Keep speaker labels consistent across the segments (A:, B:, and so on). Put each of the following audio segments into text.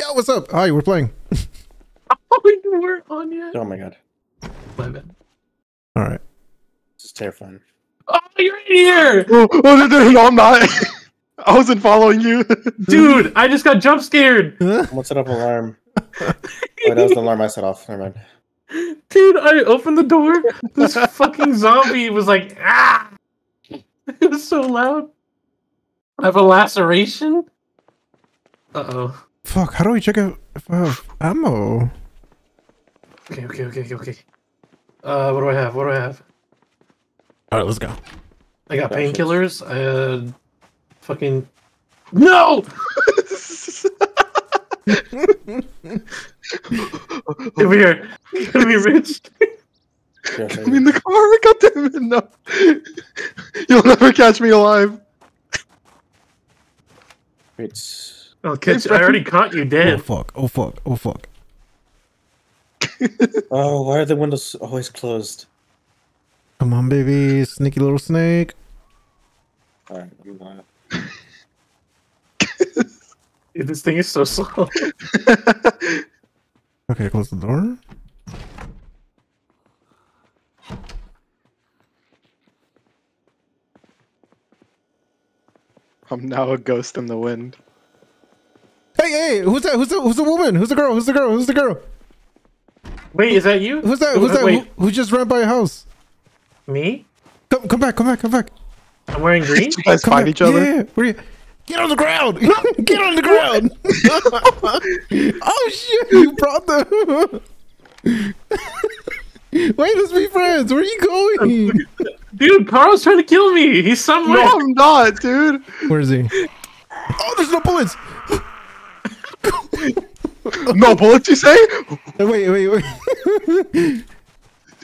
A: Yo, what's up? Hi, we're playing.
B: Oh, you weren't on yet.
C: Oh my god.
B: My bad.
A: All right.
C: This is terrifying.
B: Oh, you're in here,
D: Oh, oh, no, no, no, I'm not. I wasn't following you.
B: dude. I just got jump scared,
C: Someone set up an alarm. oh, that was the alarm I set off. Never mind.
B: dude. I opened the door. This fucking zombie was like, ah. It was so loud. I have a laceration. Uh oh.
A: Fuck, how do we check if if I have ammo?
B: Okay, okay, okay, okay, okay. Uh, what do I have? What do I have?
A: All right, let's go.
B: I got painkillers. I uh, fucking no. Over here. Gonna be rich.
C: Yes, I
D: I'm in the car. God damn it, no. You'll never catch me alive.
C: Wait.
B: I'll catch. I already caught you
A: Oh
B: dead.
A: fuck! Oh fuck! Oh fuck!
C: Oh, why are the windows always closed?
A: Come on, baby, sneaky little snake.
C: Alright, you want
B: Dude, this thing is so slow.
A: Okay, close the door.
D: I'm now a ghost in the wind.
A: Hey, hey, who's that? Who's the who's the woman? Who's the girl? Who's the girl? Who's the girl?
B: Wait, is that you?
A: Who's that? Who's that? Who, who just ran by a house?
B: me?
A: Come, come back! Come back! Come back!
B: I'm wearing green.
D: Did you guys
A: Come
D: find
A: back.
D: each other?
A: Yeah, where you? Get on the ground! Get on the ground! oh shit! You brought them. Wait, let's be friends. Where are you going?
B: Dude, Carl's trying to kill me. He's somewhere.
D: No, I'm not, dude.
A: Where is he? Oh, there's no bullets.
D: No bullets, you say?
A: Wait, wait, wait.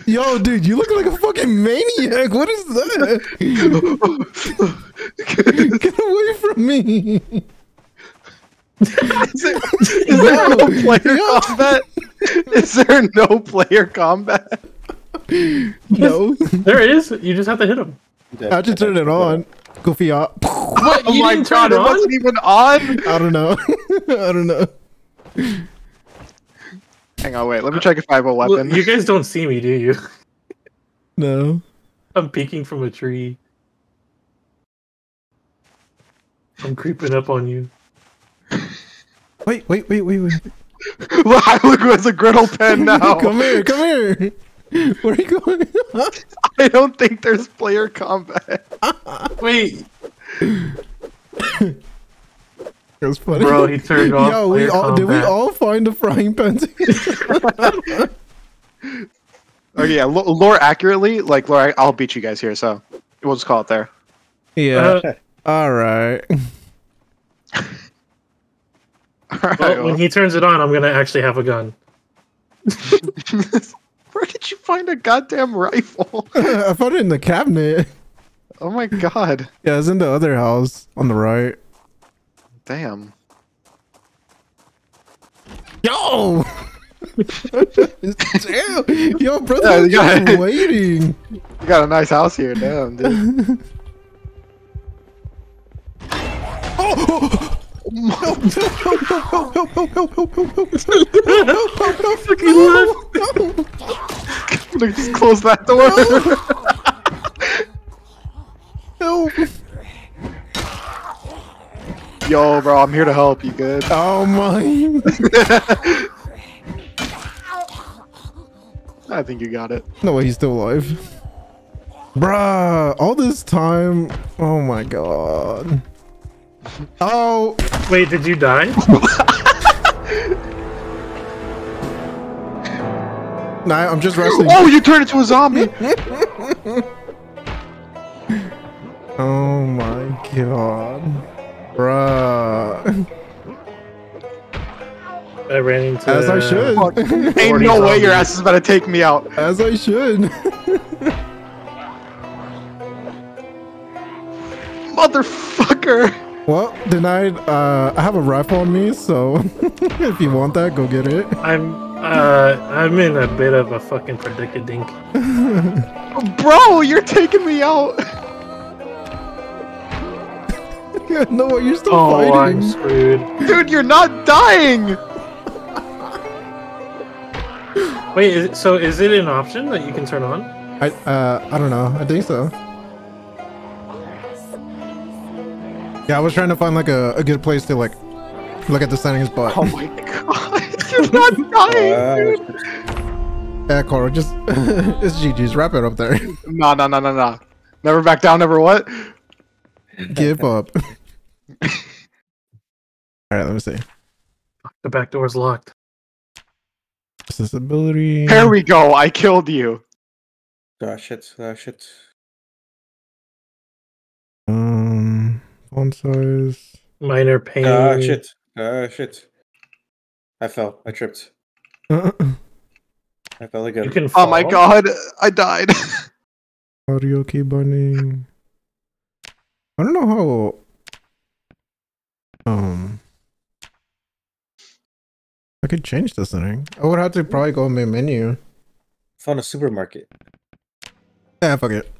A: Yo, dude, you look like a fucking maniac. What is that? Get away from me.
D: Is there, is there no player
A: Yo.
D: combat? Is there no player combat?
A: No.
B: There is. You just have to hit him.
A: How'd you turn it on? Goofy up.
B: Uh, what?
D: Oh
B: You
D: my
B: didn't
D: god,
B: turn
D: it
B: it on?
D: wasn't even on.
A: I don't know. I don't know.
D: Hang on, wait. Let me check if I have a
B: Well,
D: weapon.
B: you guys don't see me, do you?
A: No.
B: I'm peeking from a tree. I'm creeping up on you.
A: Wait, wait, wait, wait, wait.
D: Look, I look as a griddle pen now.
A: Come here, come here. Where are you going?
D: I don't think there's player combat.
B: Wait,
A: That's funny.
B: bro, he turned off.
A: Yo, we
B: player
A: all did we all find a frying pan?
D: Okay, yeah, lo- lore accurately, like lore, I'll beat you guys here, so we'll just call it there.
A: yeah.
B: Uh,
A: all right.
D: Alright,
B: well, when he turns it on, I'm gonna actually have a gun.
D: Where did you find a goddamn rifle?
A: I found it in the cabinet.
D: Oh my god.
A: Yeah, it's in the other house on the right.
D: Damn.
A: Yo! Damn! Yo, brother,
D: Yeah,
A: I'm
D: you got
A: waiting.
D: You got a nice house here, damn, dude.
A: Oh! Help! Help! Help! Help! Help! Help! Help! Help! Help! Help!
D: I'm gonna just close that door.
A: Help!
D: Yo, bro, I'm here to help. You good?
A: Oh my!
D: I think you got it.
A: No way, he's still alive. Bruh, all this time. Oh my god. Oh,
B: Wait, did you die?
A: nah, I'm just wrestling.
D: Oh, you turned into a zombie.
A: Oh my god. Bruh.
B: I ran into.
A: As I should.
D: Ain't
B: 40
D: no way your ass is about to take me out.
A: As I should.
D: Motherfucker.
A: Well, denied. Uh, I have a rifle on me, so if you want that, go get it.
B: I'm. Uh, I'm in a bit of a fucking predicadink.
D: Bro, you're taking me out.
A: no, you're still
B: Oh, I'm
A: fighting.
B: screwed.
D: Dude, you're not dying!
B: Wait, is it, so is it an option that you can turn on?
A: I uh I don't know. I think so. Yeah, I was trying to find like a, a good place to like look at the settings, but
D: Oh my god, you're not dying,
C: Uh,
D: dude!
A: yeah, Cora, just it's GG's. Wrap it up there.
D: No, no, no, no, no. Never back down, never what?
A: Give up. All right, let me see.
B: The back door's locked.
A: Accessibility.
D: There we go, I killed you.
C: ah, shit. Ah, shit.
A: Font size.
B: Minor pain.
C: Ah, shit. Ah, shit. I fell. I tripped.
A: Uh,
C: I fell again.
B: You can fall.
D: Oh my god, I died.
A: audio key binding. I don't know how. Um. I could change the setting. I would have to probably go in my menu.
C: Found a supermarket.
A: Yeah, fuck it.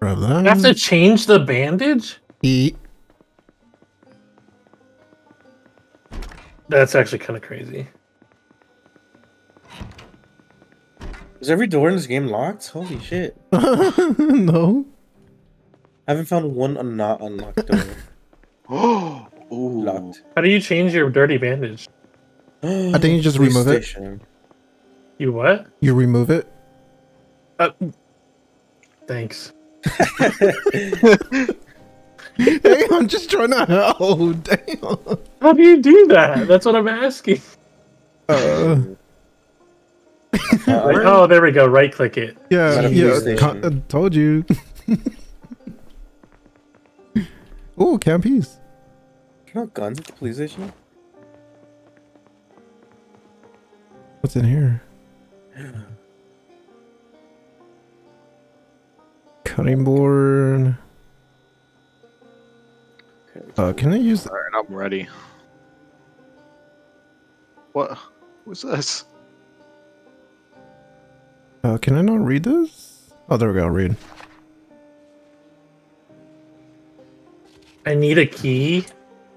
A: Grab that.
B: You have to change the bandage?
A: eat.
B: That's actually kind of crazy.
C: Is every door in this game locked? Holy shit.
A: no.
C: I haven't found one un- not unlocked door.
D: oh,
C: locked.
B: How do you change your dirty bandage?
C: I
A: think you just remove it.
B: You what?
A: You remove it.
B: Uh, thanks.
A: Hey, I'm just trying to help. Damn.
B: How do you do that? That's what I'm asking.
A: Uh,
B: Like, oh, there we go. Right click it.
A: yeah, yeah. con- I told you. oh, campies.
C: No guns at the police station?
A: What's in here? Cutting board. Uh, can I use?
D: Alright, I'm ready. What? What's this?
A: Uh, can I not read this? Oh, there we go. Read.
B: I need a key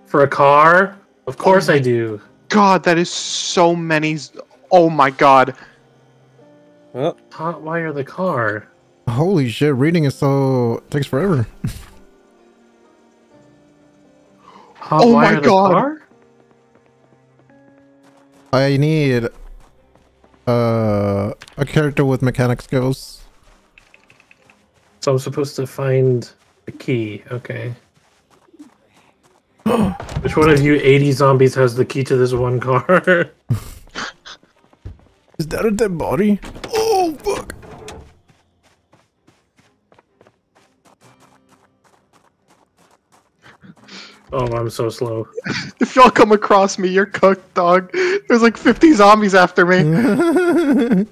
B: for a car. Of course I do.
D: God, that is so many. Oh my god.
C: Well,
B: Hot wire the car.
A: Holy shit! Reading is so takes forever.
D: Oh my God.
B: car?
A: I need uh a character with mechanic skills.
B: So I'm supposed to find the key. Okay. Which one of you 80 zombies has the key to this one car?
A: Is that a dead body? Oh fuck!
B: Oh, I'm so slow.
D: If y'all come across me, you're cooked, dog. There's like 50 zombies after me.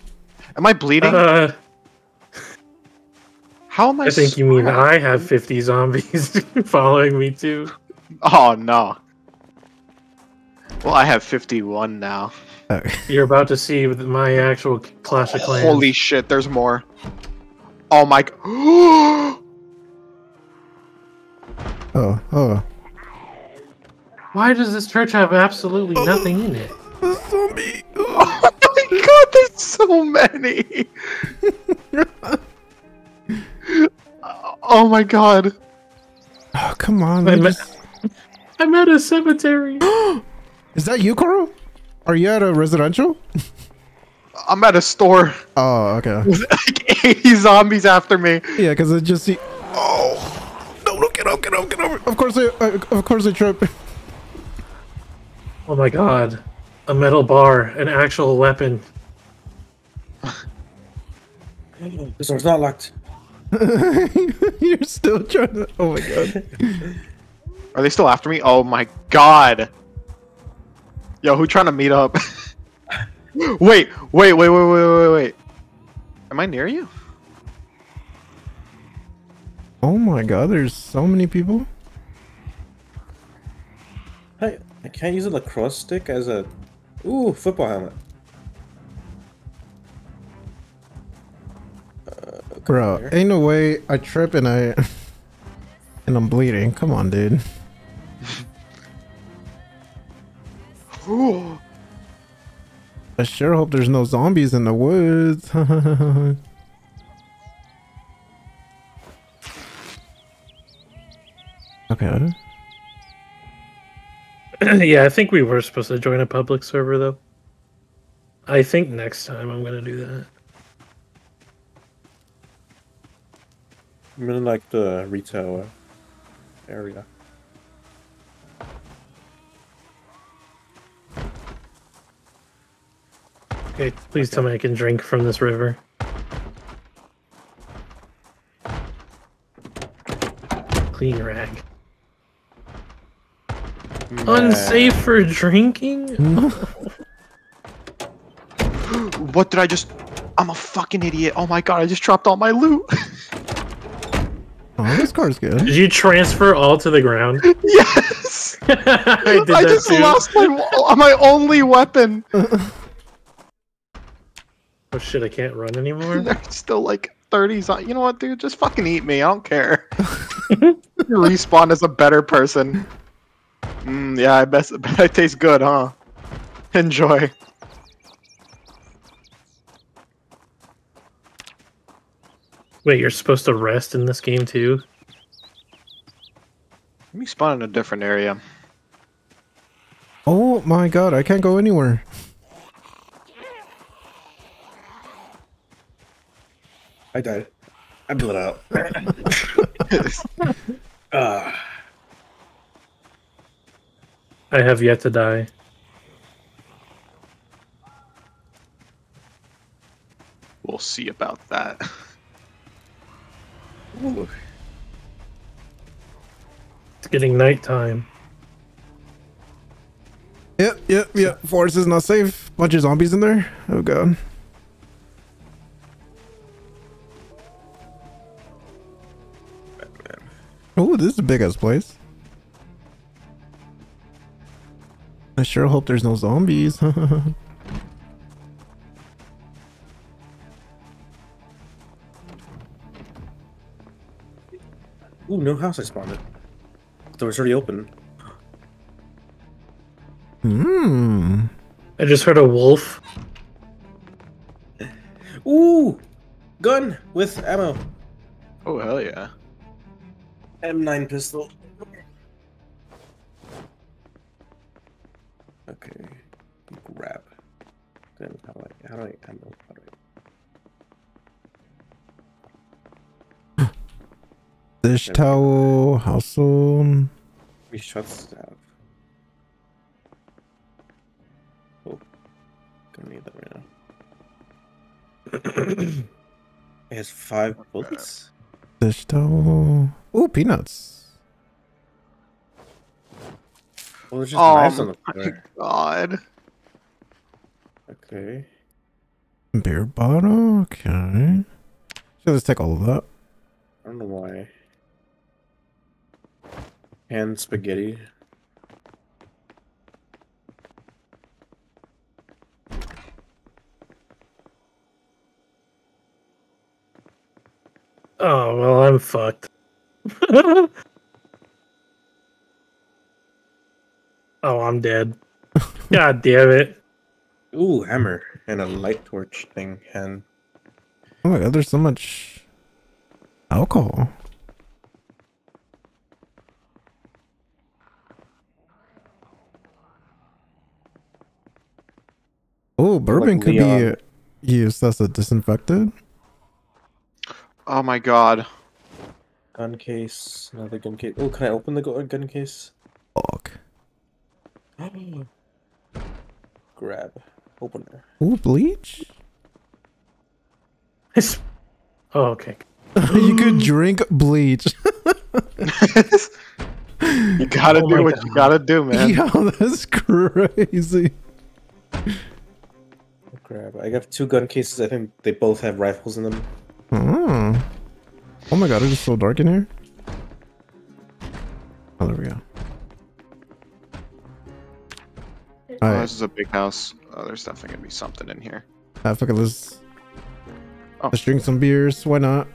D: Am I bleeding?
B: Uh,
D: How am I?
B: I think you mean? I have 50 zombies following me too.
D: Oh no. Well, I have 51 now.
B: You're about to see my actual Clash of Clans.
D: Holy shit, there's more. Oh my. g-
A: oh oh.
B: Why does this church have absolutely nothing in it?
A: A zombie.
D: oh my god, there's so many. oh my god.
A: Oh come on!
B: I
A: they
B: met-
A: just-
B: I'm at a cemetery.
A: Is that you, Coral? Are you at a residential?
D: I'm at a store
A: Oh, okay.
D: like 80 zombies after me.
A: Yeah, because I just see. Oh no! No! Get up! Get up! Get up! Of course I. Uh, of course I trip.
B: Oh my god. A metal bar, an actual weapon.
C: this door's not locked.
A: You're still trying to. Oh my god.
D: Are they still after me? Oh my god. Yo, who trying to meet up? wait, wait, wait, wait, wait, wait, wait. Am I near you?
A: Oh my god! There's so many people.
C: I, I can't use a lacrosse stick as a. Ooh, football helmet.
A: Uh, Bro,
C: Here.
A: ain't no way I trip and I and I'm bleeding. Come on, dude.
D: Ooh.
A: I sure hope there's no zombies in the woods. okay.
B: yeah, I think we were supposed to join a public server though. I think next time I'm gonna do that.
C: I'm in like the retail area.
B: Okay, please tell me I can drink from this river. Clean rag. Unsafe for drinking?
D: What did I just? I'm a fucking idiot. Oh my god! I just dropped all my loot.
A: Oh, this car's good.
B: Did you transfer all to the ground?
D: yes.
B: I did
D: I just
B: too.
D: lost my my only weapon.
B: Oh shit, I can't run anymore.
D: There's still like 30s on. You know what, dude? Just fucking eat me. I don't care. Respawn as a better person. Mm, yeah, I bet, I bet it tastes good, huh? Enjoy.
B: Wait, you're supposed to rest in this game too?
D: Let me spawn in a different area.
A: Oh my god, I can't go anywhere.
C: I died. I blew it out. uh,
B: I have yet to die.
D: we'll see about that.
C: ooh.
B: It's getting nighttime.
A: Yep, yep, yep. Forest is not safe. Bunch of zombies in there. Oh god. Oh, this is a big ass place. I sure hope there's no zombies.
C: Ooh, no house I spawned it. Door's already open.
A: Hmm.
B: I just heard a wolf.
C: Ooh! Gun with ammo.
D: Oh hell yeah!
C: M9 pistol. Okay. Grab. Then how do I how do I ammo? How do I
A: Dish towel, household.
C: we shot staff? Oh. Gonna need that right now. it has five bullets?
A: This towel. Oh, peanuts.
C: Well there's just
D: Oh
C: knives on the
D: my
C: floor.
D: god!
C: Okay.
A: Beer bottle. Okay. So let's take all of that.
C: I don't know why. Hand spaghetti.
B: Oh well, I'm fucked. oh, I'm dead. God damn it!
C: Ooh, hammer and a light torch thing. And
A: Oh my god, there's so much alcohol. Oh, bourbon could
C: Leon.
A: be used as a disinfectant.
D: Oh my god!
C: gun case, another gun case. Oh, can I open the gun case?
A: Fuck.
C: Grab. Opener.
A: Oh, bleach?
B: It's- Oh, okay.
A: you could drink bleach.
D: you gotta
B: Oh
D: do what
B: God.
D: you gotta do, man.
A: Yo, that's crazy.
C: Grab. I got two gun cases. I think they both have rifles in them.
A: Oh. Oh my god, it's so dark in here. Oh, there we go.
D: Oh,
A: right.
D: this is a big house. Oh, there's definitely gonna be something in here.
A: Uh, fuck it, let's,
D: oh.
A: let's drink some beers. Why not?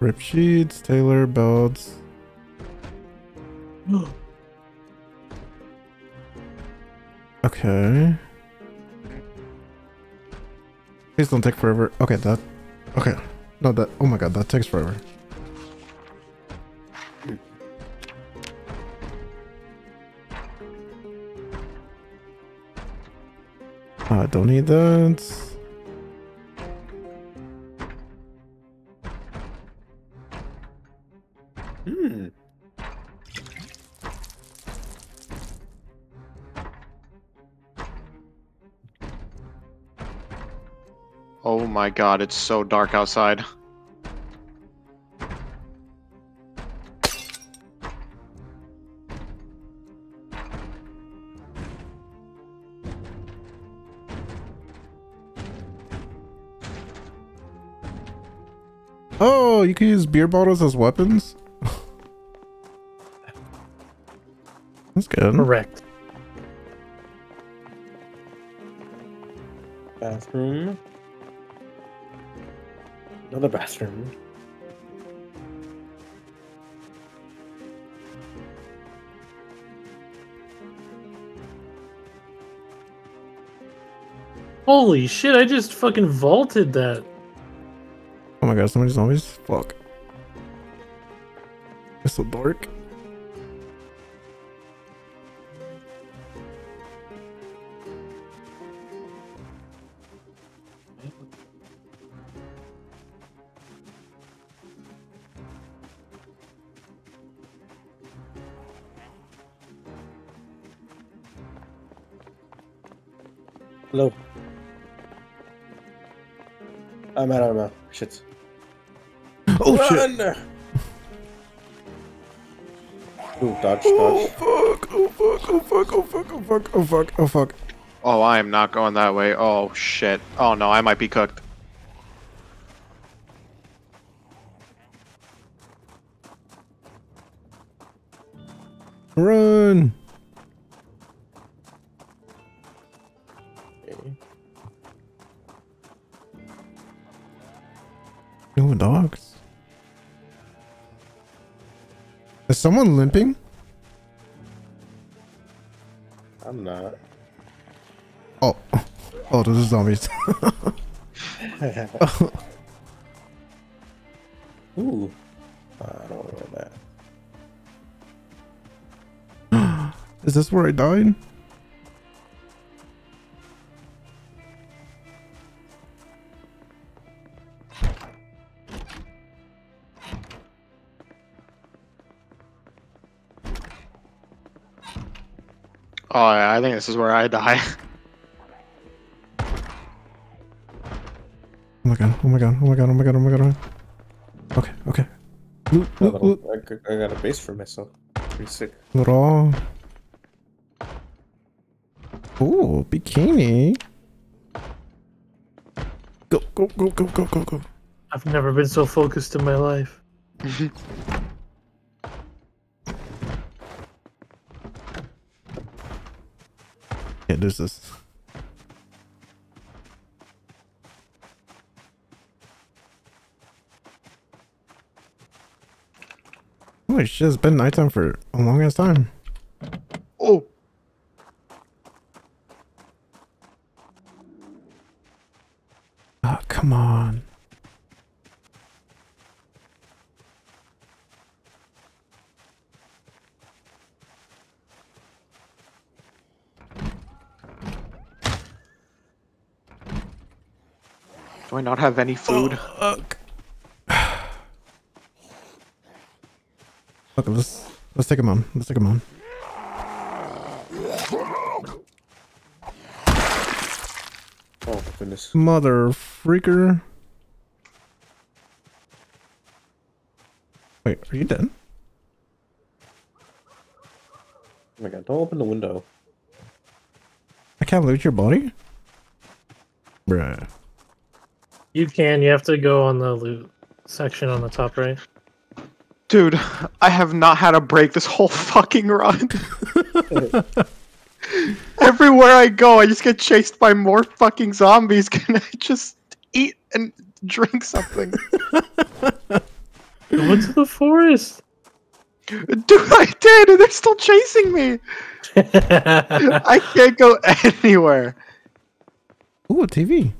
A: Rip sheets, Taylor, belts. okay. Please don't take forever. Okay, that. Okay. No, that. Oh my god, that takes forever. I don't need that.
C: Hmm.
D: Oh my god, it's so dark outside.
A: Can use beer bottles as weapons? That's good.
B: Correct.
C: Bathroom. Another bathroom.
B: Holy shit! I just fucking vaulted that.
A: Oh my god, so many zombies. Fuck. It's so dark.
C: Hello. I'm out, I'm. Shit.
A: Oh shit.
C: Ooh, dodge,
A: Oh fuck, oh fuck, oh fuck, oh fuck, oh fuck, oh fuck, oh fuck.
D: Oh, I am not going that way. Oh shit. Oh no, I might be cooked.
A: Is someone limping?
C: I'm not.
A: Oh, oh, those are zombies.
C: Ooh. I don't want that.
A: Is this where I died?
D: I think this is where I die.
A: Oh, oh my god, oh my god, oh my god, oh my god, oh my god. Okay, okay. Loot,
C: I,
A: loot, loot.
C: I, I got a base for myself. Pretty sick.
A: Loot all. Ooh, bikini. Go, go, go, go, go, go, go.
B: I've never been so focused in my life.
A: Yeah, there's this. Holy shit, it's been nighttime for a long ass time.
D: oh.
A: Oh, come on.
D: I not have any food?
A: Oh, Fuck. Okay, let's let's take him on. Let's take him on.
C: Oh, goodness.
A: Mother freaker. Wait, are you dead?
C: Oh my god, don't open the window.
A: I can't loot your body? Bruh.
B: You can. You have to go on the loot section on the top right.
D: Dude, I have not had a break this whole fucking run. Everywhere I go, I just get chased by more fucking zombies. Can I just eat and drink something?
B: I went to the forest.
D: Dude, I did, and they're still chasing me. I can't go anywhere.
A: Ooh, a TV.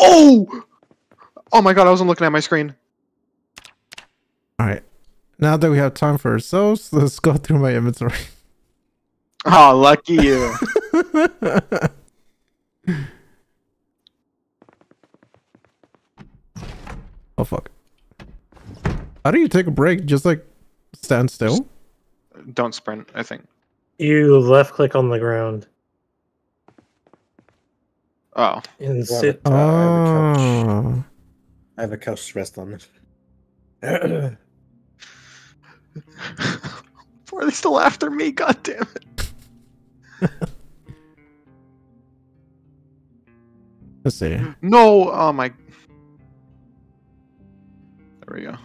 D: Oh! Oh my god, I wasn't looking at my screen.
A: All right. Now that we have time for ourselves, let's go through my inventory.
D: Oh, lucky you.
A: oh fuck. How do you take a break? Just like stand still?
D: Don't sprint, I think.
B: you left click on the ground
D: Oh.
B: and
C: Well,
B: sit.
C: Uh, I have a couch.
A: Oh.
C: I have a couch to rest on.
D: Why are they still after me? God damn it.
A: Let's see.
D: No, oh my. There we go.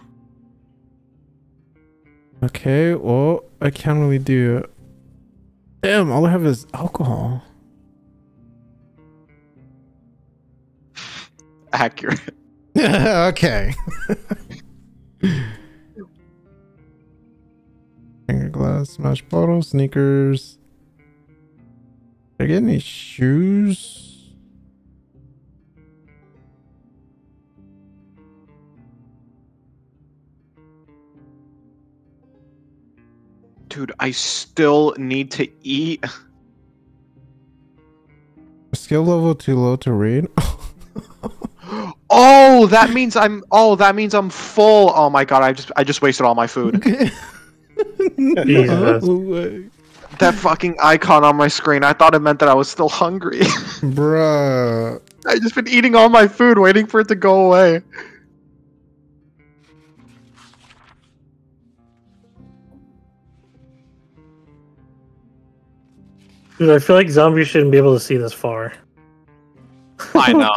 A: Okay, well, I can't really do. Damn, all I have is alcohol.
D: Accurate.
A: okay. Finger glass, smash bottle, sneakers. Did I get any shoes?
D: Dude, I still need to eat.
A: Skill level too low to read.
D: Oh, that means I'm. Oh, that means I'm full. Oh my god, I just I just wasted all my food.
B: Jesus.
A: No
D: that fucking icon on my screen. I thought it meant that I was still hungry.
A: Bruh.
D: I just been eating all my food, waiting for it to go away.
B: Dude, I feel like zombies shouldn't be able to see this far.
D: I know.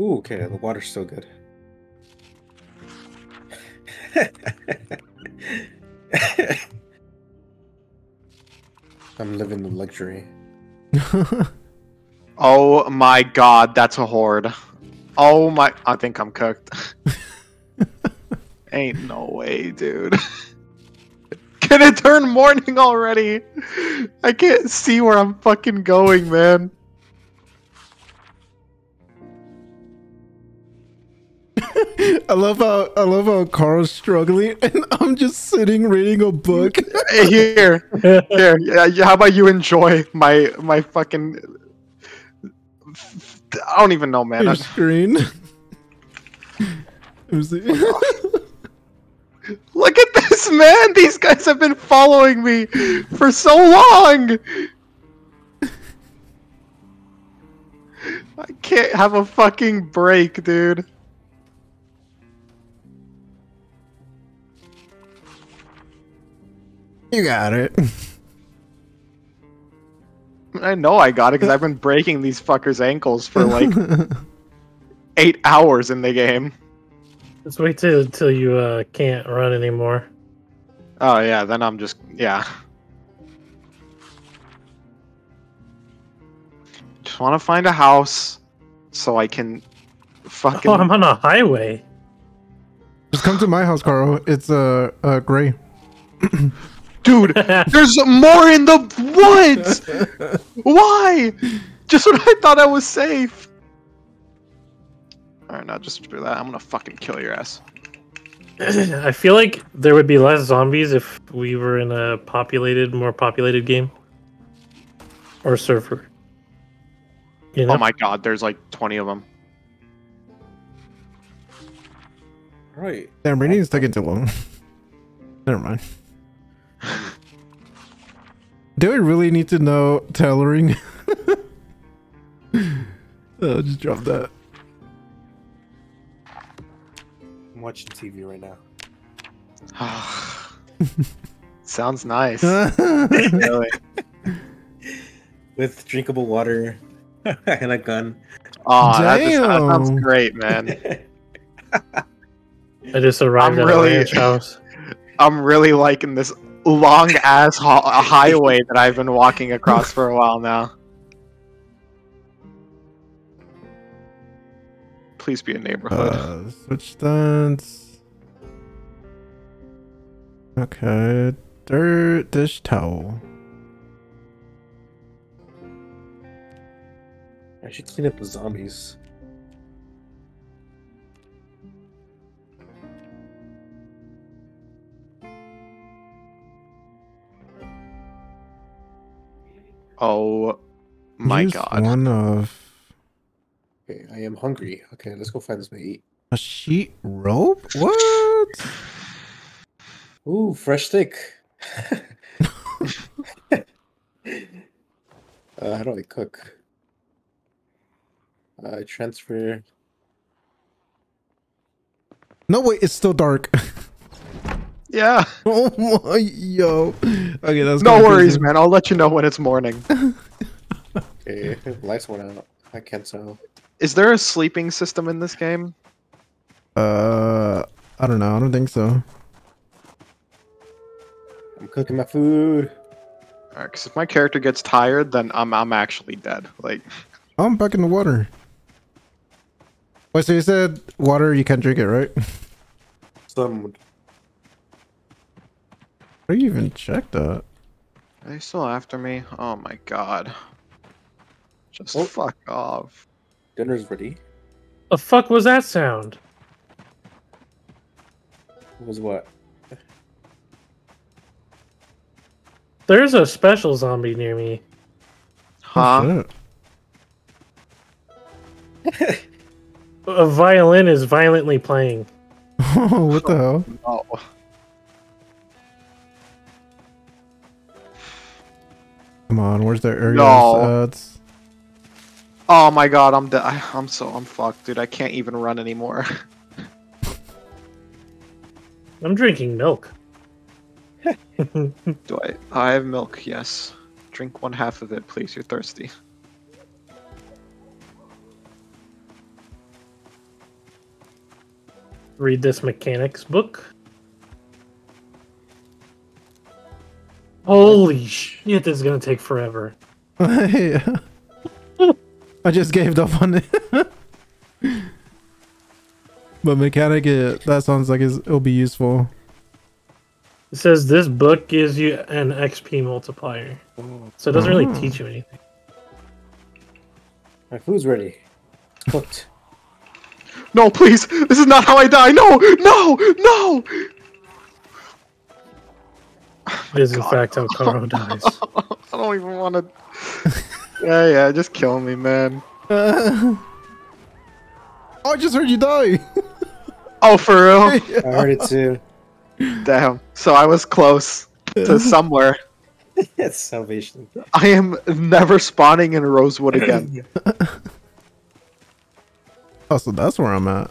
C: Ooh, okay, the water's still good. I'm living the luxury.
D: Oh my god, that's a horde. Oh my, I think I'm cooked. Ain't no way, dude. Can it turn morning already? I can't see where I'm fucking going, man.
A: I love how I love how Carl's struggling and I'm just sitting reading a book.
D: Hey, Here, here. Yeah, how about you enjoy my my fucking? I don't even know, man.
A: your screen.
D: Look at this, man! These guys have been following me for so long! I can't have a fucking break, dude.
A: You got it.
D: I know I got it because I've been breaking these fuckers' ankles for like eight hours in the game.
B: Let's wait till till you uh, can't run anymore.
D: Oh yeah, then I'm just yeah. Just want to find a house so I can fucking.
B: Oh, I'm on a highway.
A: Just come to my house, Carl. It's uh, uh gray.
D: Dude, there's more in the woods. Why? Just when I thought I was safe. All right, now just do that. I'm gonna fucking kill your ass.
B: I feel like there would be less zombies if we were in a populated, more populated game or server. You know?
D: Oh my god, there's like 20 of them.
C: Right.
A: Damn, reading is taking too long. Never mind. Do we really need to know tailoring? oh, just drop that.
C: I'm watching TV right now.
D: Sounds nice.
C: With drinkable water and a gun.
D: Oh, that, just, that sounds great, man.
B: I just arrived
D: I'm
B: at
D: really-
B: a ranch house.
D: I'm really liking this long ass ho- highway that I've been walking across for a while now. Please be a neighborhood.
A: Uh, switch stance. Okay. Dirt dish towel.
C: I should clean up the zombies.
D: Oh my
A: Use
D: god.
A: One of
C: Okay, I am hungry. Okay, let's go find something to eat.
A: a sheet rope. What?
C: Ooh, fresh steak. uh, how do I cook? Uh, transfer.
A: No wait, it's still dark.
D: Yeah.
A: oh my yo. Okay, that's
D: No
A: kinda
D: worries, man. I'll let you know when it's morning.
C: Okay, lights went out. I can't tell.
D: Is there a sleeping system in this game?
A: Uh, I don't know. I don't think so.
C: I'm cooking my food.
D: Alright, Because if my character gets tired, then I'm I'm actually dead. Like,
A: Oh, I'm back in the water. Wait, so you said water you can't drink it, right?
C: Some
A: How do you even check that?
D: are they still after me? Oh my god. Just
C: Oh.
D: fuck off.
C: dinner's ready.
B: The fuck was that sound?
C: Was what?
B: There's a special zombie near me.
D: Huh?
A: Oh.
B: A violin is violently playing.
A: Oh, what the hell?
D: Oh.
A: Come on, where's the areas
D: No.
A: ads?
D: Oh my god, I'm dead. I'm so I'm fucked, dude. I can't even run anymore.
B: I'm drinking milk.
D: Do I? I have milk. Yes. Drink one half of it, please. You're thirsty.
B: Read this mechanics book. Holy shit, this is gonna take forever.
A: Yeah. I just gave up on it. but mechanic, it, that sounds like it's, it'll be useful.
B: It says this book gives you an XP multiplier. So it doesn't really
A: Oh.
B: teach you anything.
C: my food's ready. It's cooked.
D: No, please. This is not how I die. No, no, no.
B: Oh it is in fact how Karo dies.
D: I don't even want to. yeah, yeah. Just kill me, man.
A: oh, I just heard you die.
D: Oh, for real?
C: I heard it too.
D: Damn. So I was close to somewhere.
C: it's salvation.
D: I am never spawning in Rosewood again.
A: oh, so that's where I'm at.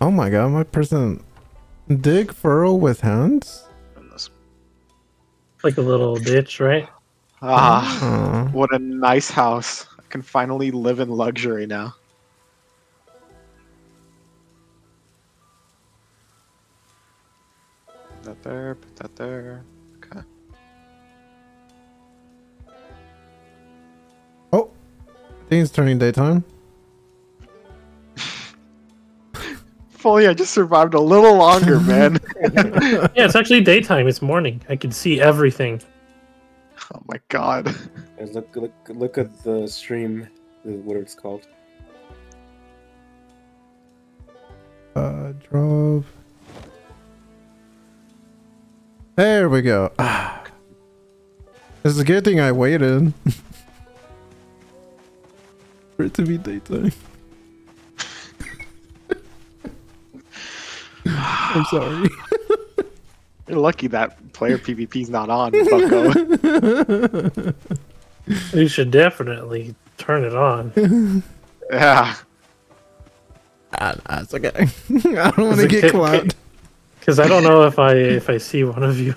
A: Oh my god, my person dig furrow with hands?
B: like a little ditch, right?
D: Ah,
A: Aw.
D: what a nice house. I can finally live in luxury now. Put that there, put that there. Okay.
A: Oh, I think it's turning daytime.
D: Fully, I just survived a little longer, man.
B: Yeah, it's actually daytime. It's morning. I can see everything.
D: oh my god.
C: Guys, Look, look, look at the stream. the- Whatever it's called.
A: Uh, drop. There we go. Ah. This is a good thing I waited. For it to be daytime. I'm sorry.
D: You're lucky that player PvP's not on, bucko.
B: You should definitely turn it on.
D: yeah.
A: ah, nah, it's okay. I don't want to get
B: ki-
A: clapped.
B: Because I don't know if I if I see one of you.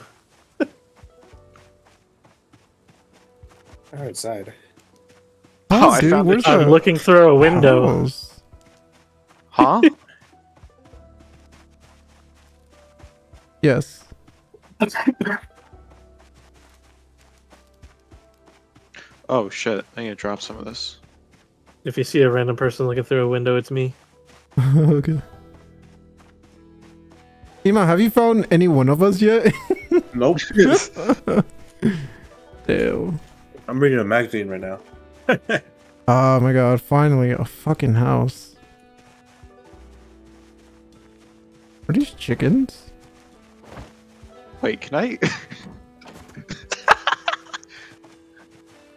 C: I'm outside.
D: Oh, I
A: dude,
D: found
B: I'm looking through a window.
A: house?
D: Huh?
A: Yes.
D: Oh shit! I need to drop some of this.
B: If you see a random person looking through a window, it's me.
A: okay. Ema, have you found any one of us yet?
C: Nope.
A: Damn.
C: I'm reading a magazine right now.
A: Oh my god, finally a fucking house. Are these chickens?
D: Wait, can I?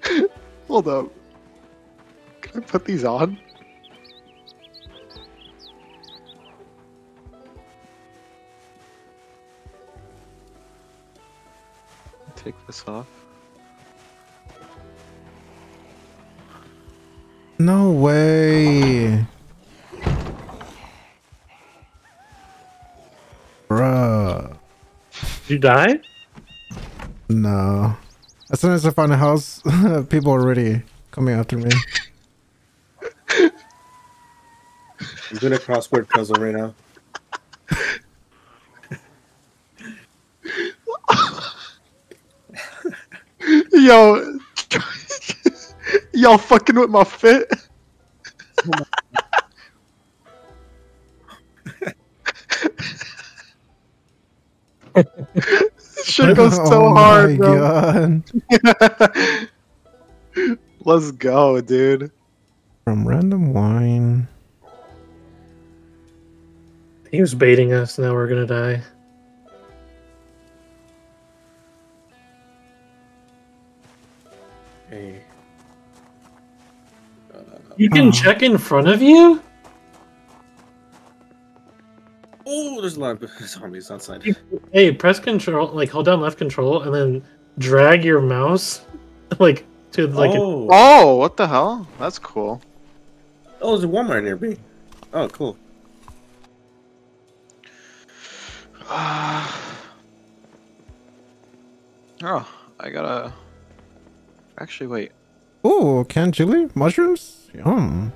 D: Hold up. Can I put these on? Take this off.
A: No way. Bruh.
B: Did you die?
A: No. As soon as I find a house, people are already coming after me.
C: I'm doing a crossword puzzle right now.
D: Yo, y'all fucking with my fit. Oh Shit goes so
A: Oh
D: hard,
A: my
D: bro.
A: God.
D: Let's go, dude.
A: From random wine.
B: He was baiting us. Now we're gonna die.
C: Hey. Uh,
B: You can
A: Oh.
B: check in front of you.
C: Oh, there's a lot of zombies outside.
B: Hey, press control, like hold down left control, and then drag your mouse, like to like. a-
C: oh.
D: Oh, what the hell? That's cool.
C: oh, there's a Walmart near me. Oh, cool.
D: oh, I gotta. Actually, wait.
A: Oh, canned chili? Mushrooms? Yum.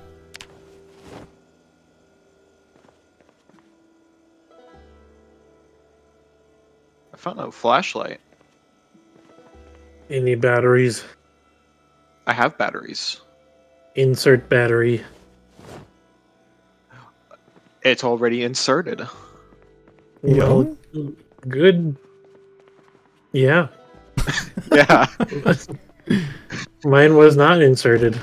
D: I flashlight.
B: Any batteries.
D: I have batteries.
B: Insert battery.
D: It's already inserted.
B: Well, good. Yeah,
D: Yeah.
B: mine was not inserted.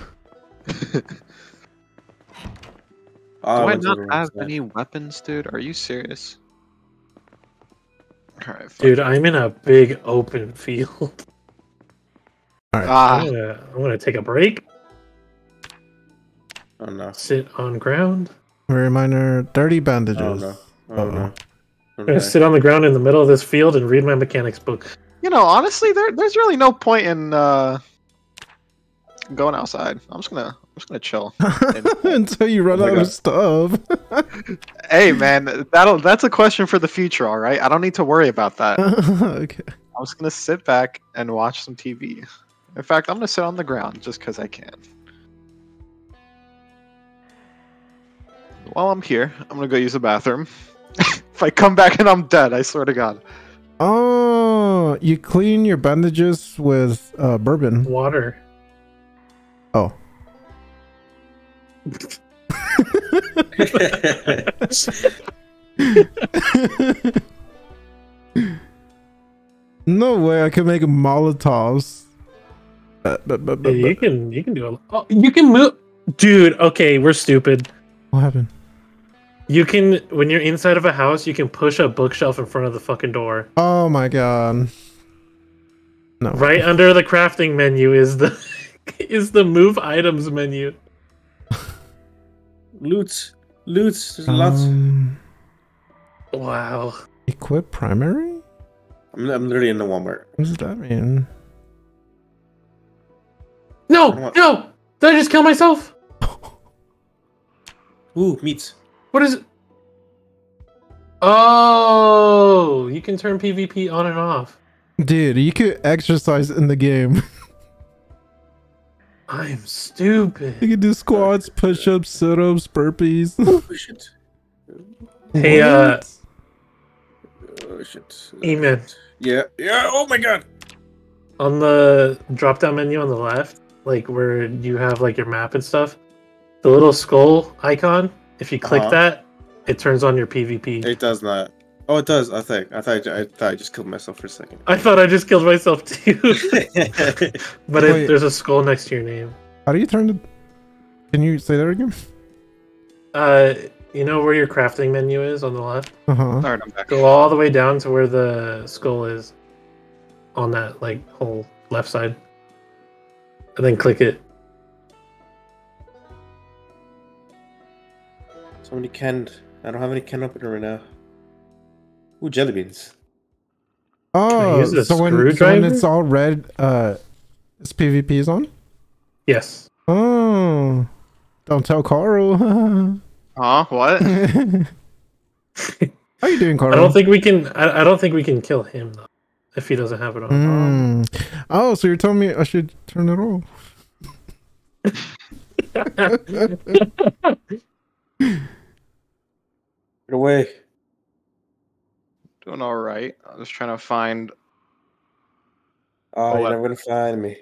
C: Oh,
D: Do I not have
C: side.
D: any weapons, dude? Are you serious? Alright, fuck.
B: Dude, I'm in a big open field.
D: Ah,
B: I'm gonna, I'm gonna take a break,
C: Oh no.
B: sit on ground.
A: Very minor dirty bandages.
C: Oh no. Oh no.
B: I'm gonna
C: Okay.
B: sit on the ground in the middle of this field and read my mechanics book.
D: you know, honestly, there, there's really no point in uh, going outside. I'm just gonna, I'm just gonna chill.
A: Until you run
C: Oh
A: out
C: God.
A: of stuff.
D: hey, man, that'll, that's a question for the future. All right, I don't need to worry about that.
A: okay.
D: I'm just gonna sit back and watch some TV. In fact, I'm gonna sit on the ground just because I can. While I'm here, I'm gonna go use the bathroom. if I come back and I'm dead, I swear to God.
A: Oh, you clean your bandages with uh, bourbon.
B: Water.
A: Oh. no way I can make Molotovs. Uh, but, but, but,
B: Yeah, you can you can do a oh, you can move dude okay we're stupid
A: what happened?
B: you can when you're inside of a house you can push a bookshelf in front of the fucking door
A: Oh my god. No.
B: right under the crafting menu is the is the move items menu
C: Loot. Loot. There's lots.
A: Um,
B: wow
A: equip primary?
C: I'm, I'm literally in the Walmart.
A: What does that mean?
B: no
C: want-
B: no did i just kill myself
C: Ooh, meats.
B: what is it oh you can turn pvp on and off
A: Dude, you could exercise in the game.
B: i'm stupid
A: you can do squats, push ups, sit ups, burpees.
C: Oh shit.
B: Hey, uh,
A: What?
C: shit.
B: Amen.
C: Yeah, yeah. Oh my god.
B: On the drop down menu on the left, like where you have like your map and stuff, the little skull icon, if you click
C: Uh-huh.
B: that, it turns on your PvP.
C: It does not. Oh, it does. I think. I thought. I, thought I just killed myself for a second.
B: I thought I just killed myself too. but it, there's a skull next to your name.
A: How do you turn the? Can you say that again?
B: Uh, you know where your crafting menu is on the left?
A: Uh huh.
D: Alright, I'm back.
B: Go all the way down to where the skull is on that like whole left side. And then click it.
C: so many canned. I don't have any can opener right now. Ooh, jelly beans.
A: Oh, so when, so when it's all red, uh, it's PvP is on.
B: Yes.
A: Oh, don't tell Carl.
D: Huh? What?
A: How are you doing, Carl?
B: I don't think we can I, I don't think we can kill him though. If he doesn't have it on.
A: Mm. Oh, so you're telling me I should turn it off?
C: Get away.
D: Doing alright. I'm just trying to find.
C: Oh, you're never gonna find me.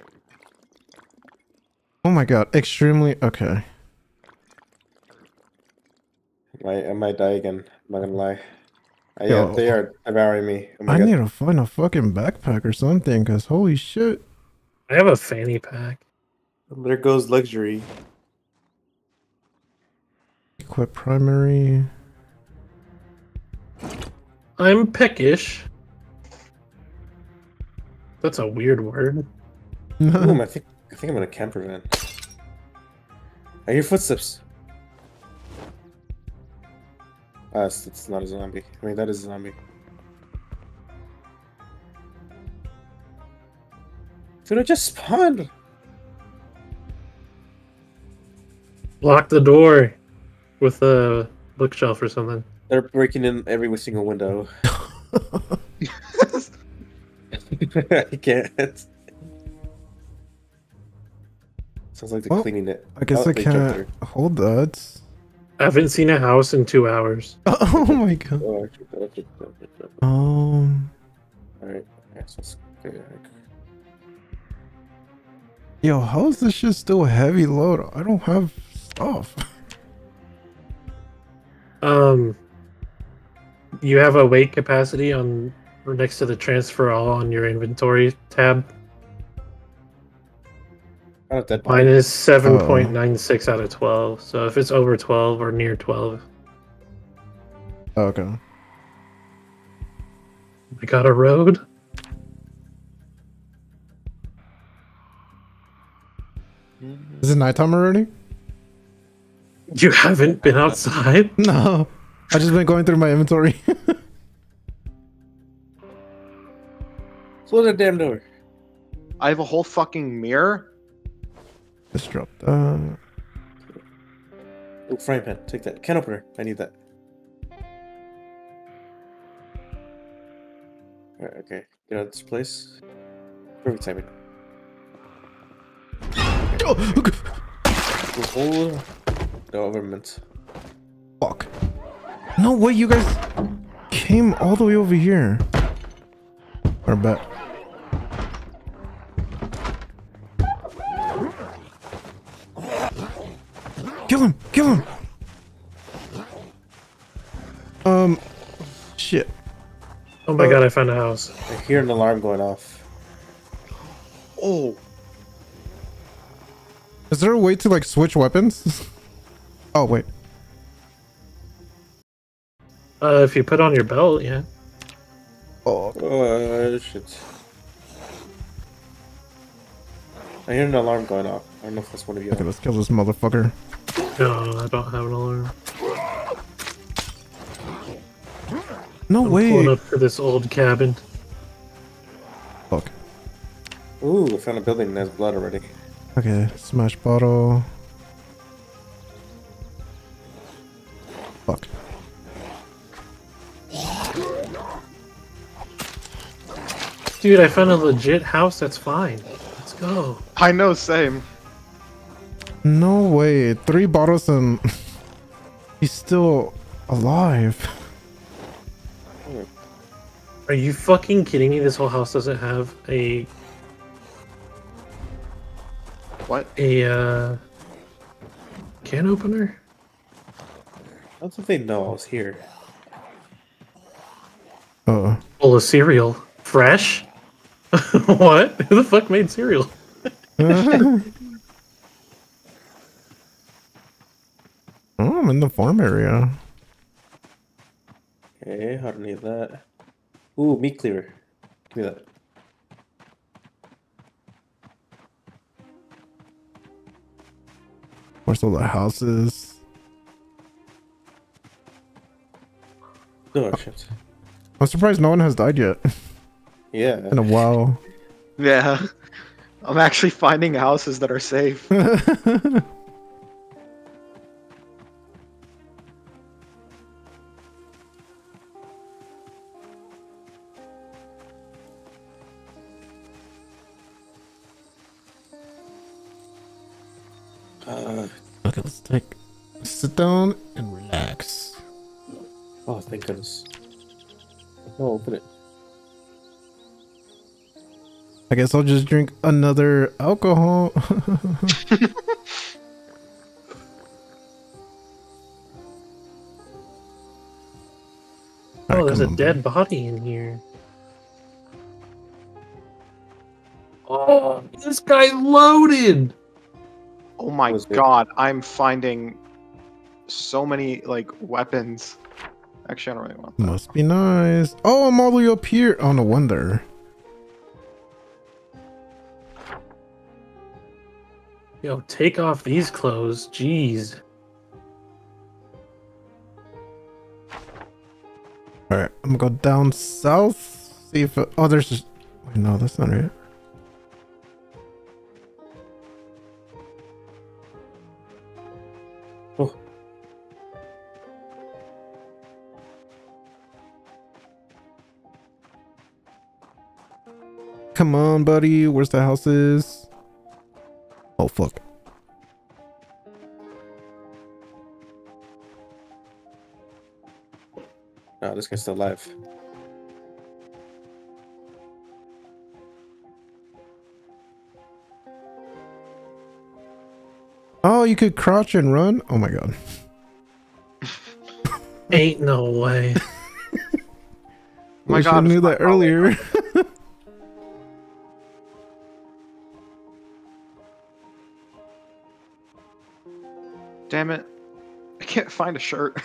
A: Oh my god, extremely okay.
C: Might, I might die again. I'm not gonna lie. Uh,
A: Yo.
C: yeah, they are devouring me. Oh
A: I
C: god.
A: need to find a fucking backpack or something, cause holy shit.
B: I have a fanny pack.
C: There goes luxury.
A: Equip primary.
B: I'm peckish. That's a weird word.
C: Boom, I think I think I'm in a camper van. I hear footsteps. Ah, it's, it's not a zombie. I mean, that is a zombie. Dude, I just spawned.
B: Lock the door with a bookshelf or something.
C: They're breaking in every single window. I can't. Sounds like they're
A: Well,
C: cleaning it.
A: I guess
C: Oh,
A: I can't hold that.
B: I haven't seen a house in two hours.
A: Oh my god.
C: Oh,
A: Um.
C: Alright. Yeah, so let's go.
A: Yo, how is this shit still a heavy load? I don't have stuff.
B: Um, you have a weight capacity on next to the transfer all on your inventory tab.
C: Not a dead
B: Mine
C: body.
B: is seven oh. point nine six out of twelve. So if it's over twelve or near twelve,
A: Okay.
B: we got a road.
A: Is it nighttime already?
B: You haven't been outside.
A: No. I just been going through my inventory.
C: Close that damn door.
D: I have a whole fucking mirror.
A: Let's drop that.
C: Uh, oh, frying pan. Take that. Can opener. I need that. Alright, okay. Get out of this place. Perfect timing.
A: Oh,
C: Oh, government.
A: Fuck. No way, you guys came all the way over here. Or bet. Kill him! Kill him! Um, shit.
B: Oh my god, I found a house.
C: I hear an alarm going off.
D: Oh,
A: Is there a way to like switch weapons? oh wait.
B: Uh, if you put on your belt, yeah.
A: Oh,
C: Oh, shit. I hear an alarm going off. I don't know if that's one of you.
A: okay, let's kill this motherfucker.
B: No, I don't have an alarm.
A: No
B: I'm
A: way.
B: pulling up to this old cabin.
A: Fuck.
C: Ooh, I found a building that has blood already.
A: Okay, smash bottle. Fuck.
B: Dude, I found a legit house that's fine. Let's go.
D: I know, same.
A: No way. Three bottles and he's still alive.
B: Are you fucking kidding me? This whole house doesn't have a
D: What?
B: a uh, can opener.
C: I don't think they know I was here.
A: Uh,
B: Bowl of cereal, fresh. what? Who the fuck made cereal?
A: oh, I'm in the farm area.
C: Okay, I don't need that. Ooh, meat cleaver. Give me that.
A: Where's all the houses?
C: No actions.
A: I'm surprised no one has died yet
C: Yeah.
A: in a while.
D: Yeah. I'm actually finding houses that are safe.
C: Uh,
A: okay, let's take sit down and relax.
C: oh, thank goodness. Oh, open it.
A: I guess I'll just drink another alcohol.
B: Oh,
A: Alright,
B: there's a
A: on,
B: dead
A: buddy.
B: body in here. Oh, this guy loaded.
D: Oh my god, I'm finding so many like weapons. Actually, I don't really want that.
A: Must be nice. Oh, I'm all the way up here. Oh, no wonder.
B: Yo, take off these clothes. Jeez.
A: All right, I'm gonna go down south. See if oh, there's just no, that's not right.
C: Oh,
A: Come on, buddy. Where's the houses? Oh fuck.
C: no, this guy's still alive.
A: Oh, you could crouch and run. Oh my god.
B: Ain't no way.
D: my
A: Wish I
D: God,
A: knew that
D: not
A: earlier.
D: Damn it. I can't find a shirt.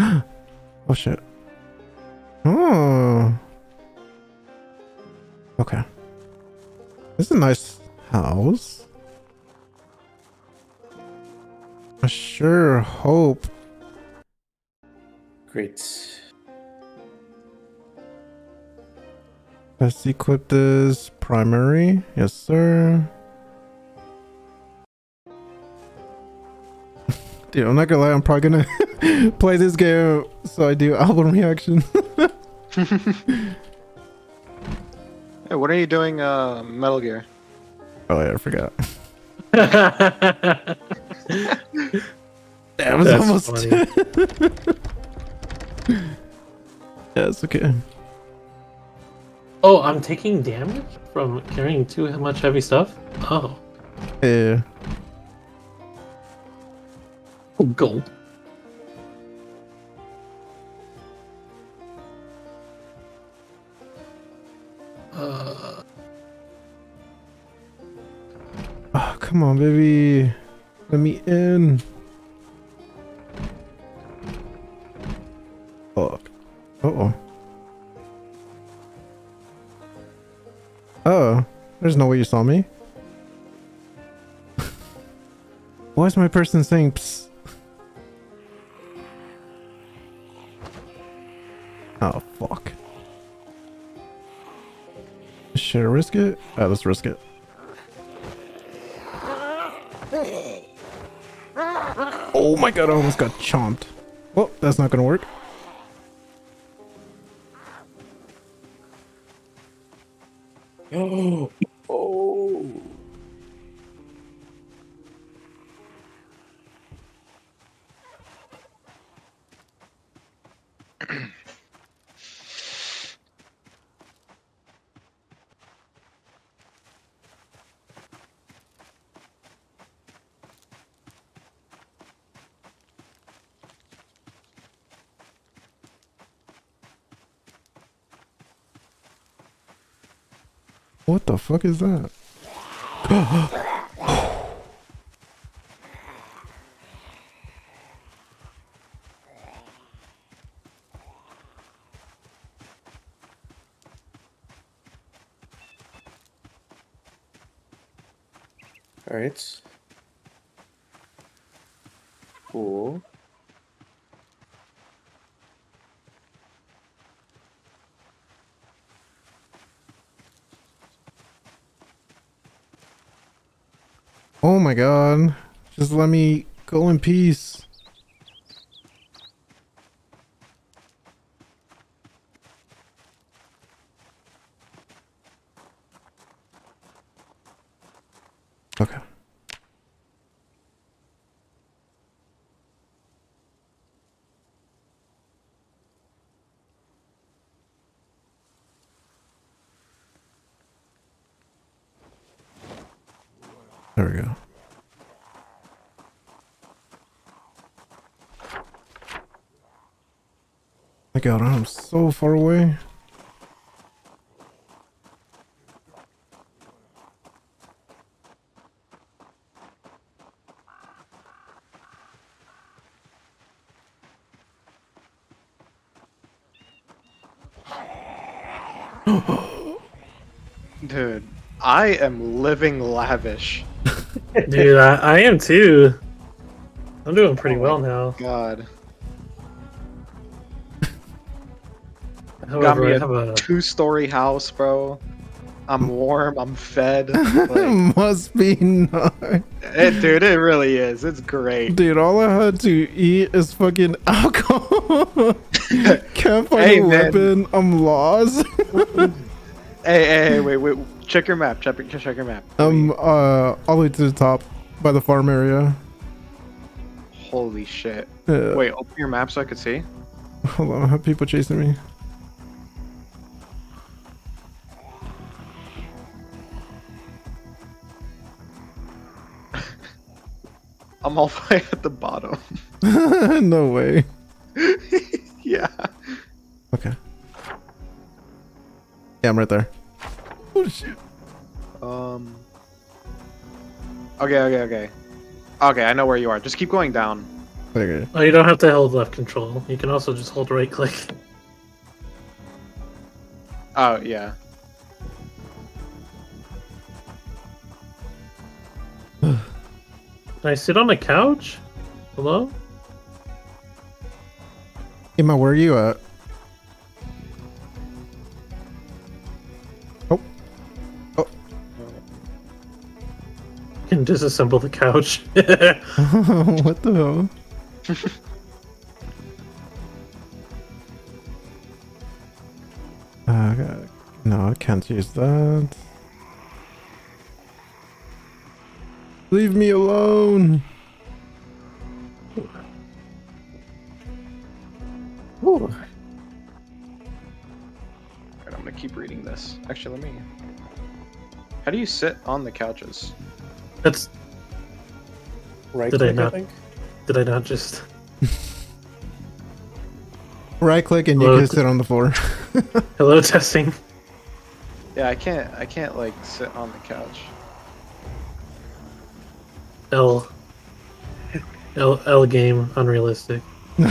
A: oh shit. Oh. Okay. This is a nice house. I sure hope
C: Great.
A: Let's equip this primary. Yes, sir. Dude, I'm not gonna lie, I'm probably gonna play this game so I do album reaction.
D: Hey, what are you doing, uh, Metal Gear?
A: oh yeah, I forgot. That was almost
B: funny.
A: Yeah, it's okay.
B: Oh, I'm taking damage from carrying too much heavy stuff? Oh.
A: Yeah.
B: Oh, gold. Uh,
A: Oh, come on, baby. Let me in. Fuck. Uh oh. Oh, there's no way you saw me. Why is my person saying psst? Risk it? Ah, let's risk it. Oh my god, I almost got chomped. Well, that's not gonna work. Fuck is that?
C: Alright. Cool.
A: Oh my god. Just let me go in peace. Okay. There we go. My god, I'm so far away.
D: Dude, I am living lavish.
B: Dude, I, I am too. I'm doing pretty oh well now.
D: God. Got me
B: I
D: a
B: have a
D: two story house, bro. I'm warm, I'm fed. Like,
A: Must be nice.
D: it, dude, it really is. It's great.
A: Dude, all I had to eat is fucking alcohol. Can't find
D: Hey,
A: a
D: man.
A: weapon. I'm lost.
D: Hey, hey, hey, wait, wait. Check your map. Check, check your map.
A: I'm uh all the way to the top by the farm area.
D: Holy shit.
A: Uh,
D: Wait, open your map so I could see.
A: hold on, I have people chasing me.
D: I'm all the way at the bottom.
A: no way.
D: yeah.
A: Okay. Yeah, I'm right there. Oh shit.
D: Um. Okay, okay, okay. Okay, I know where you are. Just keep going down.
A: Okay.
B: Oh, you don't have to hold left control. You can also just hold right click.
D: Oh, yeah.
B: Can I sit on a couch? Hello?
A: Emma, where are you at? Oh. Oh.
B: You can disassemble the couch.
A: what the hell? uh, no, I can't use that. Leave me alone.
D: Alright, I'm gonna keep reading this. Actually, let me. How do you sit on the couches?
B: That's
C: Right
B: Did I
C: click, I,
B: not-
C: think.
B: did I not just
A: Right click and you can sit on the floor.
B: hello testing?
D: Yeah, I can't. I can't like sit on the couch.
B: L L L game unrealistic.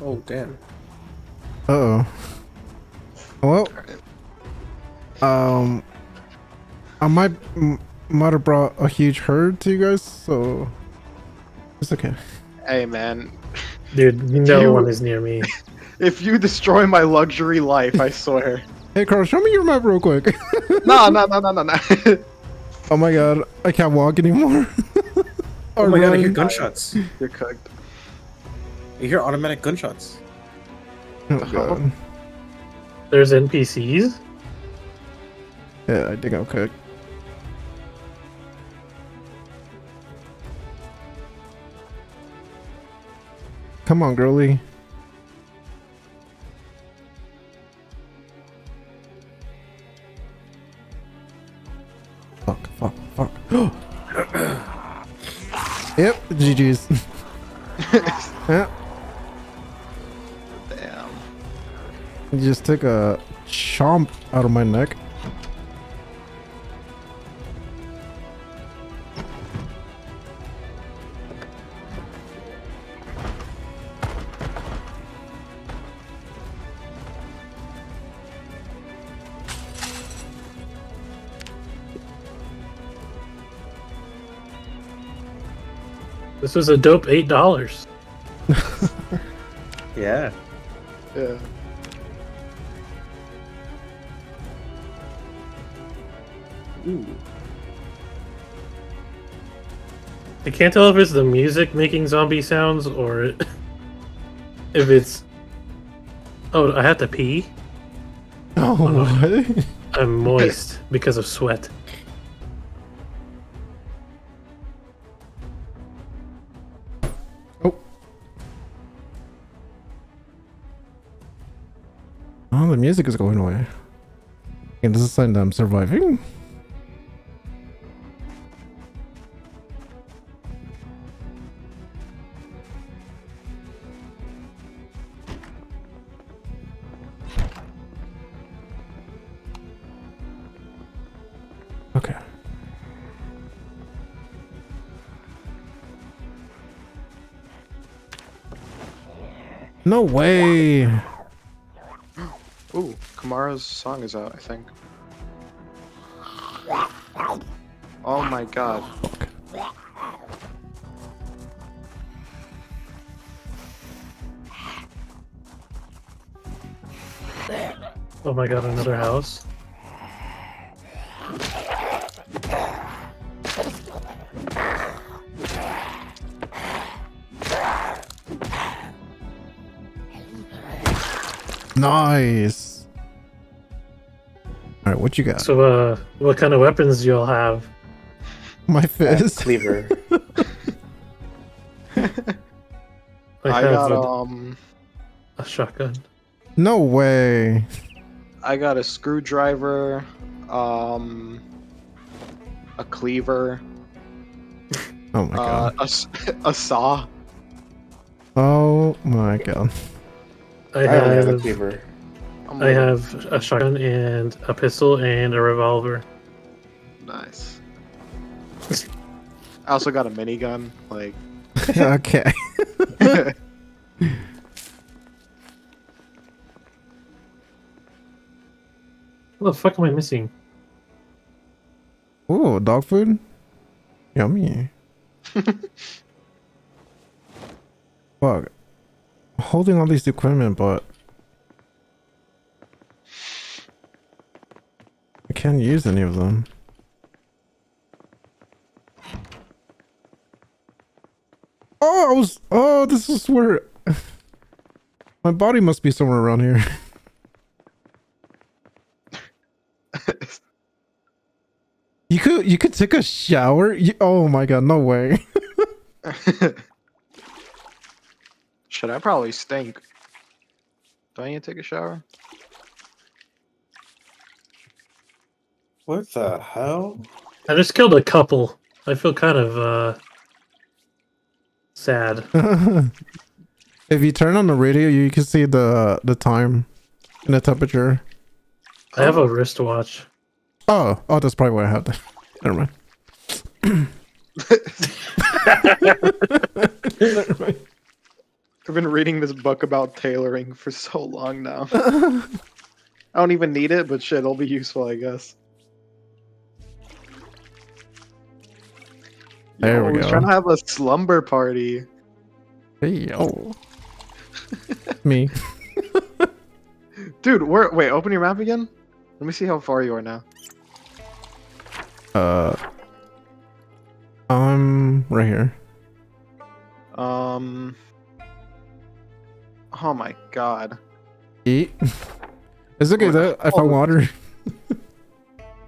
C: Oh damn.
A: Uh oh. Well, um, I might m- might have brought a huge herd to you guys, so it's okay.
D: Hey, man.
B: Dude, no
D: You-
B: one is near me.
D: If you destroy my luxury life, I swear.
A: Hey, Carl, show me your map real quick.
D: no, no, no, no, no, no.
A: oh my god, I can't walk anymore.
C: Oh
A: Or
C: my god, I hear gunshots.
D: You're cooked.
C: You hear automatic gunshots.
A: Oh uh-huh. god.
B: There's NPCs?
A: Yeah, I think I'm cooked. Come on, girly. Fuck, fuck, fuck. yep, GG's. yeah,
D: Damn.
A: you just took a chomp out of my neck.
B: This was a dope eight dollars.
C: Yeah.
D: Yeah.
C: Ooh.
B: I can't tell if it's the music making zombie sounds or it- if it's. Oh, I have to pee.
A: Oh, what?
B: I'm moist because of sweat.
A: Oh, the music is going away. And this is a sign that I'm surviving? Okay. No way!
D: Ooh, Kamara's song is out, I think. Oh my god.
A: Fuck.
B: Oh my god, another house.
A: Nice. All right, what you got?
B: So, uh, what kind of weapons do y'all have?
A: My fist.
C: Cleaver.
B: I,
D: I got
B: a,
D: um
B: a shotgun.
A: No way.
D: I got a screwdriver, um a cleaver,
A: Oh my
D: uh,
A: god.
D: a saw.
A: Oh my god.
B: I
C: I only have a
B: have
C: cleaver.
D: I'm
B: I
D: like,
B: have a shotgun and a pistol and a revolver.
D: nice. I also got a minigun, like
A: okay.
B: What the fuck am I missing?
A: Ooh, dog food. Yummy. Fuck. Holding all these equipment, but can't use any of them. Oh, I was. Oh, this is where. My body must be somewhere around here. You could you could take a shower. You, oh my god, no way.
D: Should I probably stink? Do I need to take a shower?
C: What the hell?
B: I just killed a couple. I feel kind of uh sad.
A: if you turn on the radio, you can see the the time and the temperature.
B: I have a wristwatch.
A: Oh, oh, that's probably why I have that. Never mind. Never mind.
D: I've been reading this book about tailoring for so long now. I don't even need it, but shit, it'll be useful, I guess.
A: There
D: Yo,
A: we go.
D: trying to have a slumber party.
A: Hey, yo. Me.
D: Dude, where wait, open your map again? Let me see how far you are now.
A: Uh, I'm right here.
D: Um Oh my god.
A: Eat. It's okay though. I found
D: oh.
A: water.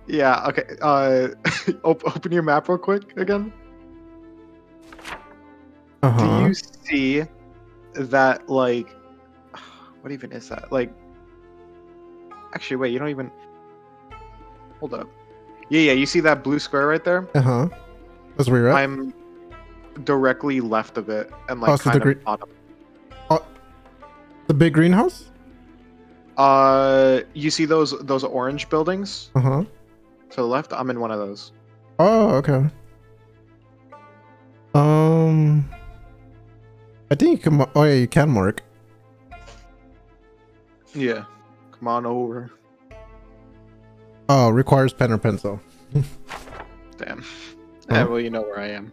D: Yeah. Okay. Uh, open your map real quick again.
A: Uh huh.
D: Do you see that? Like, what even is that? Like, actually, wait. You don't even. Hold up. Yeah, yeah. You see that blue square right there?
A: Uh huh. That's where you're at.
D: I'm directly left of it, and like
A: Oh, so the
D: kind
A: green-
D: of bottom.
A: the big greenhouse.
D: Uh, you see those those orange buildings
A: Uh huh.
D: to the left? I'm in one of those.
A: Oh, okay. Um, I think you can. Oh yeah, you can mark.
D: Yeah. Come on over.
A: Oh, requires pen or pencil.
D: Damn.
A: Huh?
D: Yeah, well, you know where I am.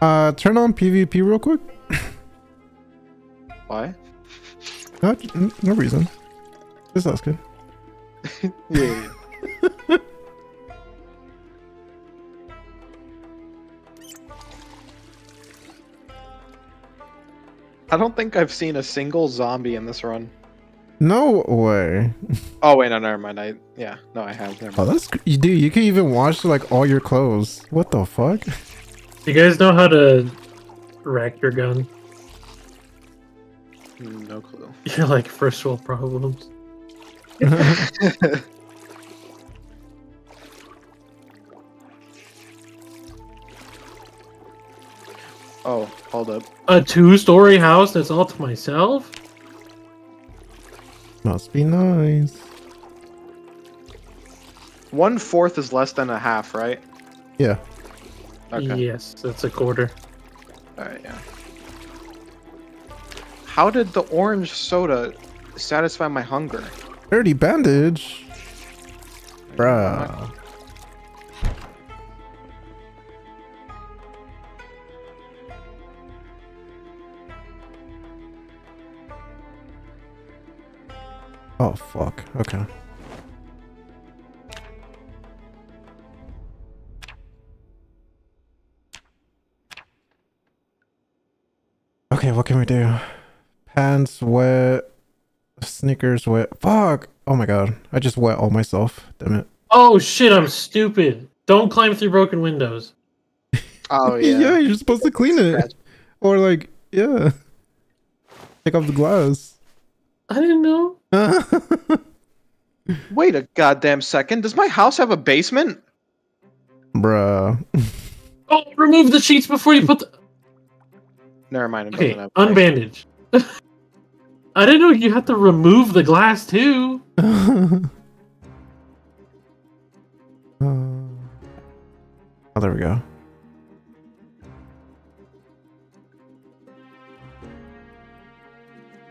A: Uh, turn on PvP real quick.
D: Why?
A: No, no reason. Just asking.
D: Yeah. yeah. I don't think I've seen a single zombie in this run.
A: No way.
D: Oh wait, no, never mind. I yeah, no, I have. Never
A: Oh,
D: mind.
A: that's cr- you do. You can even wash like all your clothes. What the fuck?
B: You guys know how to rack your gun?
D: Mm, no clue.
B: You're like first world problems.
D: Oh, hold up.
B: A two-story house that's all to myself?
A: Must be nice.
D: One fourth is less than a half, right?
A: Yeah.
D: Okay.
B: Yes, that's a quarter.
D: All right. Yeah. How did the orange soda satisfy my hunger?
A: Dirty bandage. Bruh. Oh fuck. Okay. Okay, what can we do? Pants wet, sneakers wet. Fuck. Oh my god. I just wet all myself. Damn it.
B: Oh shit, I'm stupid. Don't climb through broken windows.
D: Oh
A: yeah.
D: yeah.
A: you're supposed to clean it. Or like, yeah. Take off the glass.
B: I didn't know.
D: Wait a goddamn second. Does my house have a basement?
A: Bruh.
B: Oh, remove the sheets before you put the.
D: Never mind. It
B: Okay,
D: doesn't have a basement.
B: unbandage. I didn't know you had to remove the glass too.
A: Uh, oh, there we go.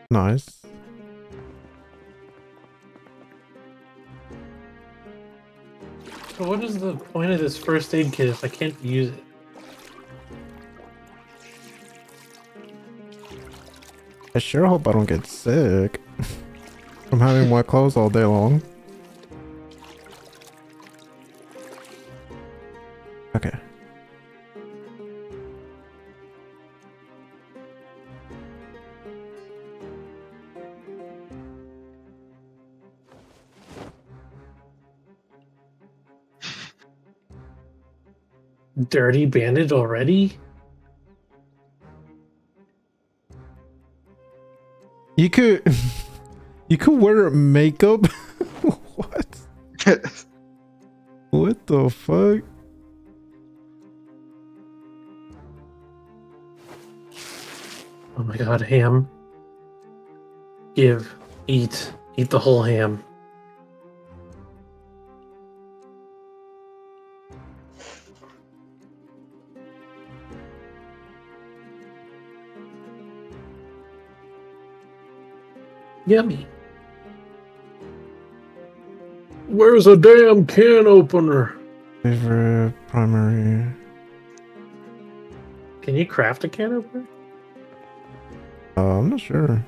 A: Nice.
B: So what is the point of this first aid kit if I can't use it?
A: I sure hope I don't get sick from having wet clothes all day long. Okay.
B: Dirty bandage already?
A: You could you could wear makeup. what? What the fuck?
B: Oh my god, ham. Give. Eat. Eat the whole ham. Where's a damn can opener?
A: Favorite primary.
B: Can you craft a can opener?
A: Uh, I'm not sure.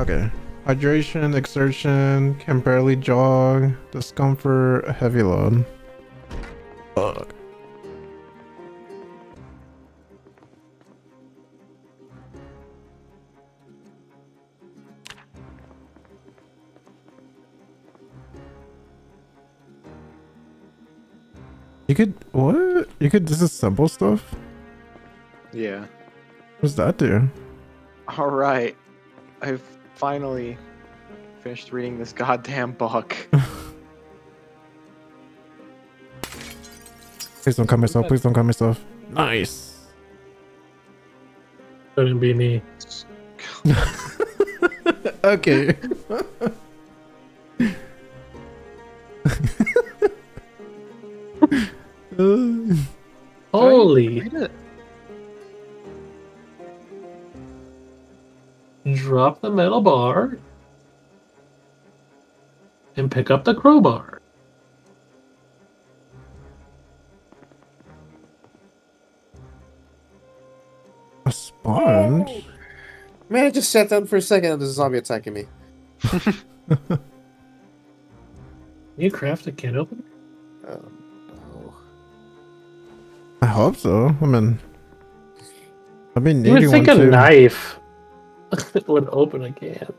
A: Okay. Hydration, exertion, can barely jog, discomfort, heavy load. Could what? You could disassemble stuff.
D: Yeah.
A: What does that do?
D: All right. I've finally finished reading this goddamn book.
A: Please don't cut myself. Please don't cut myself. Nice.
B: Couldn't be me.
A: Okay.
B: Holy!
D: Read it.
B: Drop the metal bar and pick up the crowbar.
A: a sponge.
C: Man, I just sat down for a second and there's a zombie attacking me.
B: Can you craft a can opener?
C: Oh, no.
A: I hope so. I mean, I've been
B: You would
A: needing one
B: think a
A: too.
B: knife would open a can.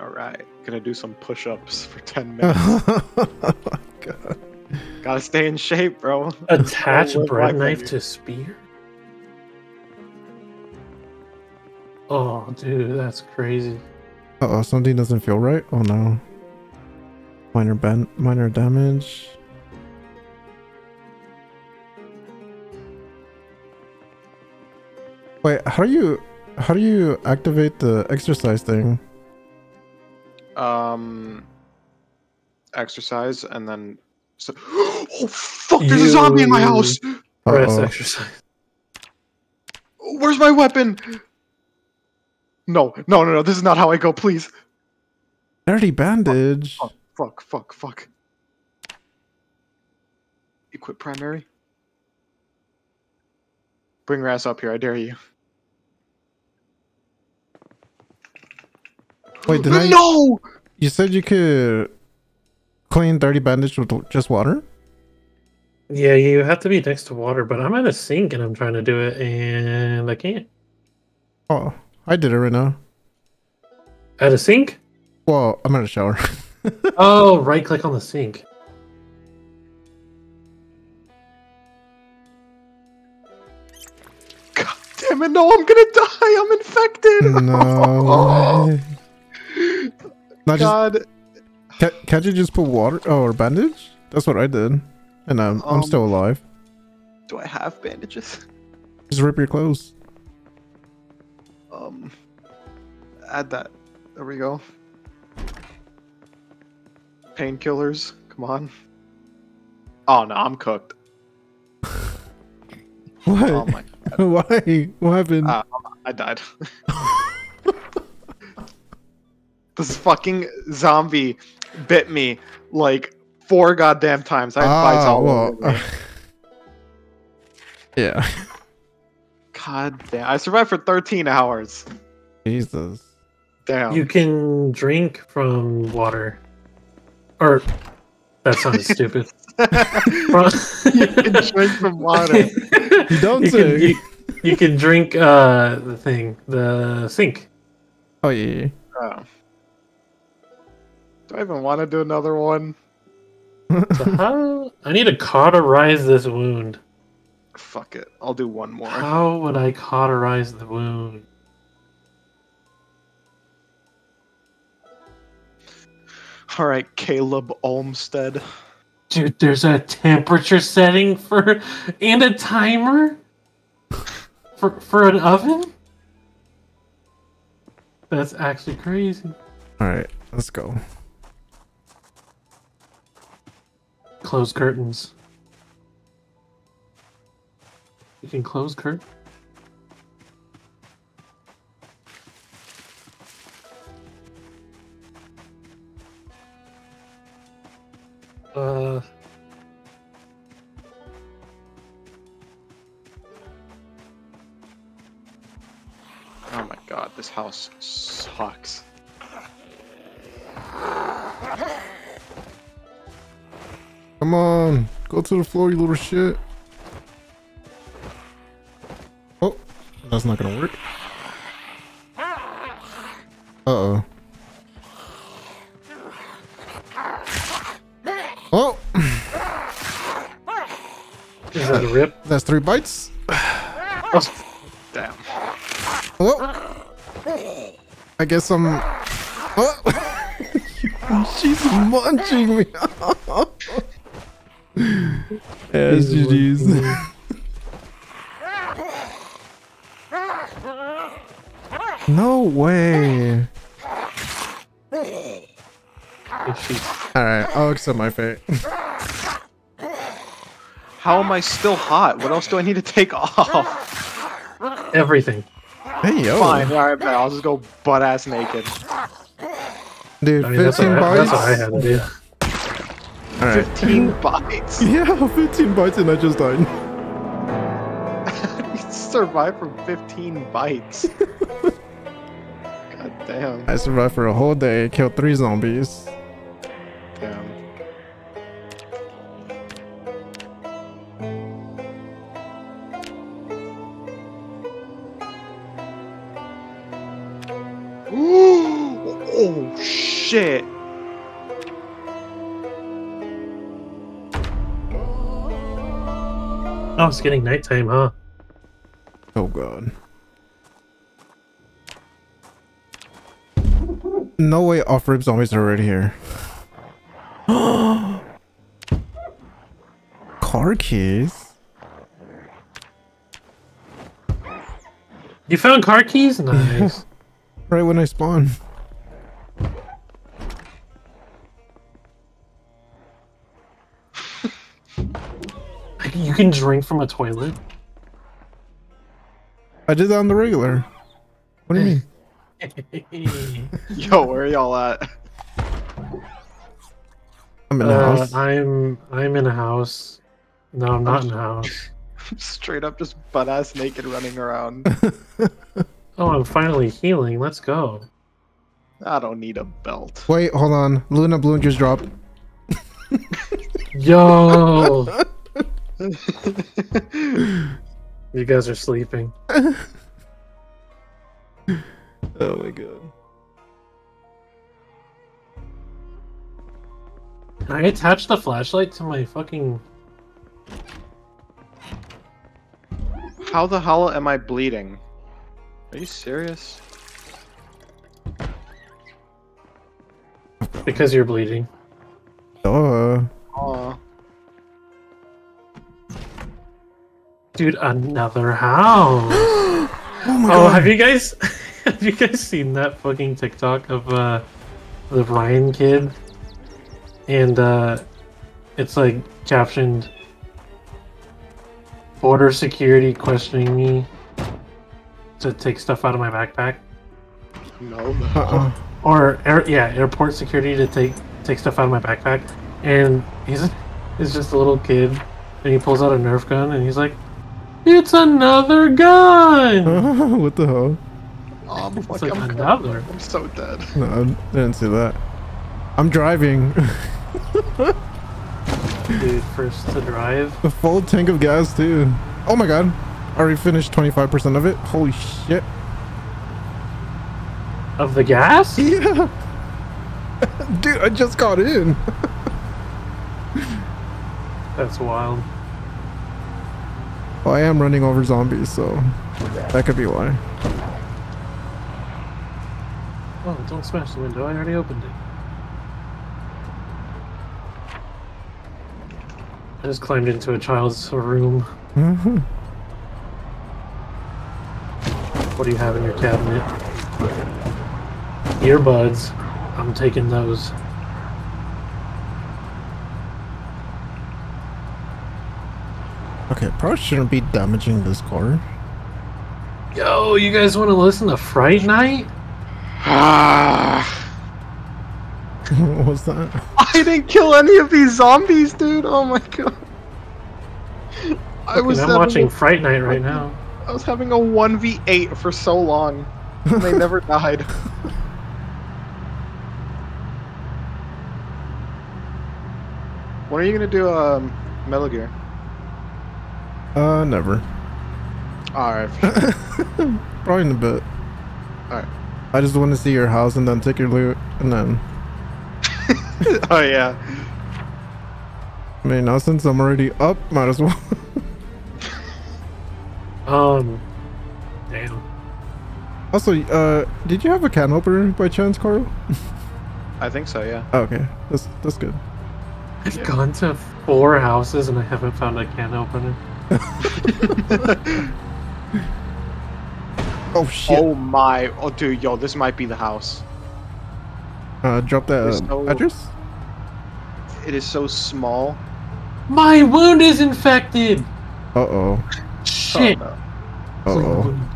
D: All right. Gonna do some push-ups for 10 minutes.
A: Oh God.
D: Gotta stay in shape, bro.
B: Attach
D: Live
B: bread knife
D: baby.
B: to spear? Oh, dude, that's crazy.
A: Uh oh, something doesn't feel right. Oh no. Minor ban minor damage. Wait, how do you how do you activate the exercise thing?
D: Um, exercise and then. So- oh fuck! There's a zombie in my house.
B: Press
A: Uh-oh.
B: exercise.
D: Where's my weapon? No, no, no, no! This is not how I go. Please.
A: Dirty bandage.
D: Fuck, fuck, fuck, fuck. Equip primary. Bring your ass up here, I dare you.
A: Wait, did I
D: no!
A: you said you could clean dirty bandage with just water?
B: Yeah, you have to be next to water, but I'm at a sink and I'm trying to do it and I can't.
A: Oh, I did it right now.
B: At a sink?
A: Well, I'm at a shower.
B: Oh, right click on the sink.
D: God damn it, no, I'm gonna die! I'm infected!
A: no. way. Not just
D: God.
A: Can't, can't you just put water oh, or bandage? That's what I did, and I'm I'm
D: Um,
A: still alive.
D: Do I have bandages?
A: Just rip your clothes.
D: Um, add that. There we go. Painkillers, come on. Oh no, I'm cooked.
A: What?
D: Oh my,
A: Why? What happened?
D: Ah. I died. this fucking zombie bit me like four goddamn times. I had
A: Ah,
D: all
A: well,
D: me.
A: yeah.
D: God damn, I survived for 13 hours.
A: Jesus.
D: Damn.
B: You can drink from water. Or that sounds stupid.
D: You can drink from water.
A: You don't
B: you
A: say.
B: Can, you, you can drink uh the thing, the sink.
A: Oh yeah.
D: Oh. Do I even want to do another one?
B: So how I need to cauterize this wound.
D: Fuck it. I'll do one more.
B: How would I cauterize the wound?
D: All right, Caleb Olmstead.
B: Dude, there's a temperature setting for and a timer for for an oven. That's actually crazy.
A: All right, let's go.
B: Close curtains. You can close Kurt. Uh.
D: Oh my god, this house sucks.
A: Come on, go to the floor, you little shit. That's not gonna work. Uh-oh. Oh,
B: Is that a rip?
A: that's three bites.
B: Oh,
D: Damn.
A: Oh. I guess I'm. Oh. She's munching me. yes, GG's. no way. Alright, I'll accept my fate.
D: How am I still hot? What else do I need to take off?
B: everything.
A: Hey, yo.
D: Fine, alright, man. I'll just go butt ass naked.
A: Dude,
B: I mean, that's
A: 15
B: what, I, that's
A: bites.
B: what I had to do.
D: 15 bites.
A: Yeah, 15 bites and I just died.
D: you survived from 15 bites. God damn.
A: I survived for a whole day, killed three zombies.
D: Damn. oh shit!
B: Oh, it's getting nighttime, huh?
A: Oh god. No way off-rib zombies are already here. Car keys?
B: You found car keys? Nice.
A: Right when I spawn.
B: you can drink from a toilet?
A: I did that on the regular. What do you eh. mean?
D: Yo, where are y'all at?
A: I'm in a
B: Uh,
A: house.
B: I'm I'm in a house. No, I'm not in a house.
D: Straight up just butt ass naked running around.
B: Oh, I'm finally healing. Let's go.
D: I don't need a belt.
A: Wait, hold on. Luna Bloom just dropped.
B: Yo, you guys are sleeping.
A: Oh my god.
B: Can I attach the flashlight to my fucking?
D: How the hell am I bleeding? Are you serious?
B: Because you're bleeding.
A: Oh.
D: Aw.
B: Dude, another house.
A: Oh my god!
B: Oh,
A: god.
B: have you guys have you guys seen that fucking TikTok of uh the Ryan kid? And uh it's like captioned Border security questioning me to take stuff out of my backpack.
D: No, no.
B: Or air, yeah, airport security to take take stuff out of my backpack. And he's he's just a little kid and he pulls out a Nerf gun and he's like, It's another gun!
A: what the hell?
D: Oh,
B: It's
D: fuck,
B: like
D: I'm,
B: another.
D: I'm so dead.
A: No, I didn't see that. I'm driving.
B: Dude, first to drive.
A: A full tank of gas too. Oh my god. I already finished 25% of it. Holy shit.
B: Of the gas?
A: Yeah. Dude, I just got in.
B: That's wild.
A: Well, I am running over zombies, so that could be why.
B: Oh, don't smash the window. I already opened it. I just climbed into a child's room. Mm-hmm. What do you have in your cabinet? Earbuds. I'm taking those.
A: okay, probably shouldn't be damaging this car.
B: Yo, you guys want to listen to Fright Night?
D: Ah.
A: what was that?
D: I didn't kill any of these zombies, dude. Oh my god. I was
B: I'm watching
D: a-
B: Fright Night right now.
D: I was having a 1v8 for so long. And they never died. When are you gonna do um, Metal Gear?
A: Uh, never.
D: Alright.
A: Probably in a bit.
D: Alright.
A: I just want to see your house and then take your loot and then.
D: oh yeah.
A: I mean, now since I'm already up, might as well.
B: Um, damn.
A: also, uh, did you have a can opener by chance, Carl?
D: I think so. Yeah.
A: Oh, okay, that's that's good.
B: I've
D: Yeah.
B: gone to four houses and I haven't found a can opener.
A: Oh shit!
D: oh my. Oh dude, yo, this might be the house.
A: Uh, drop that
D: There's
A: uh,
D: no-
A: address.
D: It is so small.
B: My wound is infected.
A: Uh oh.
B: Shit.
D: Oh, no.
A: Uh oh.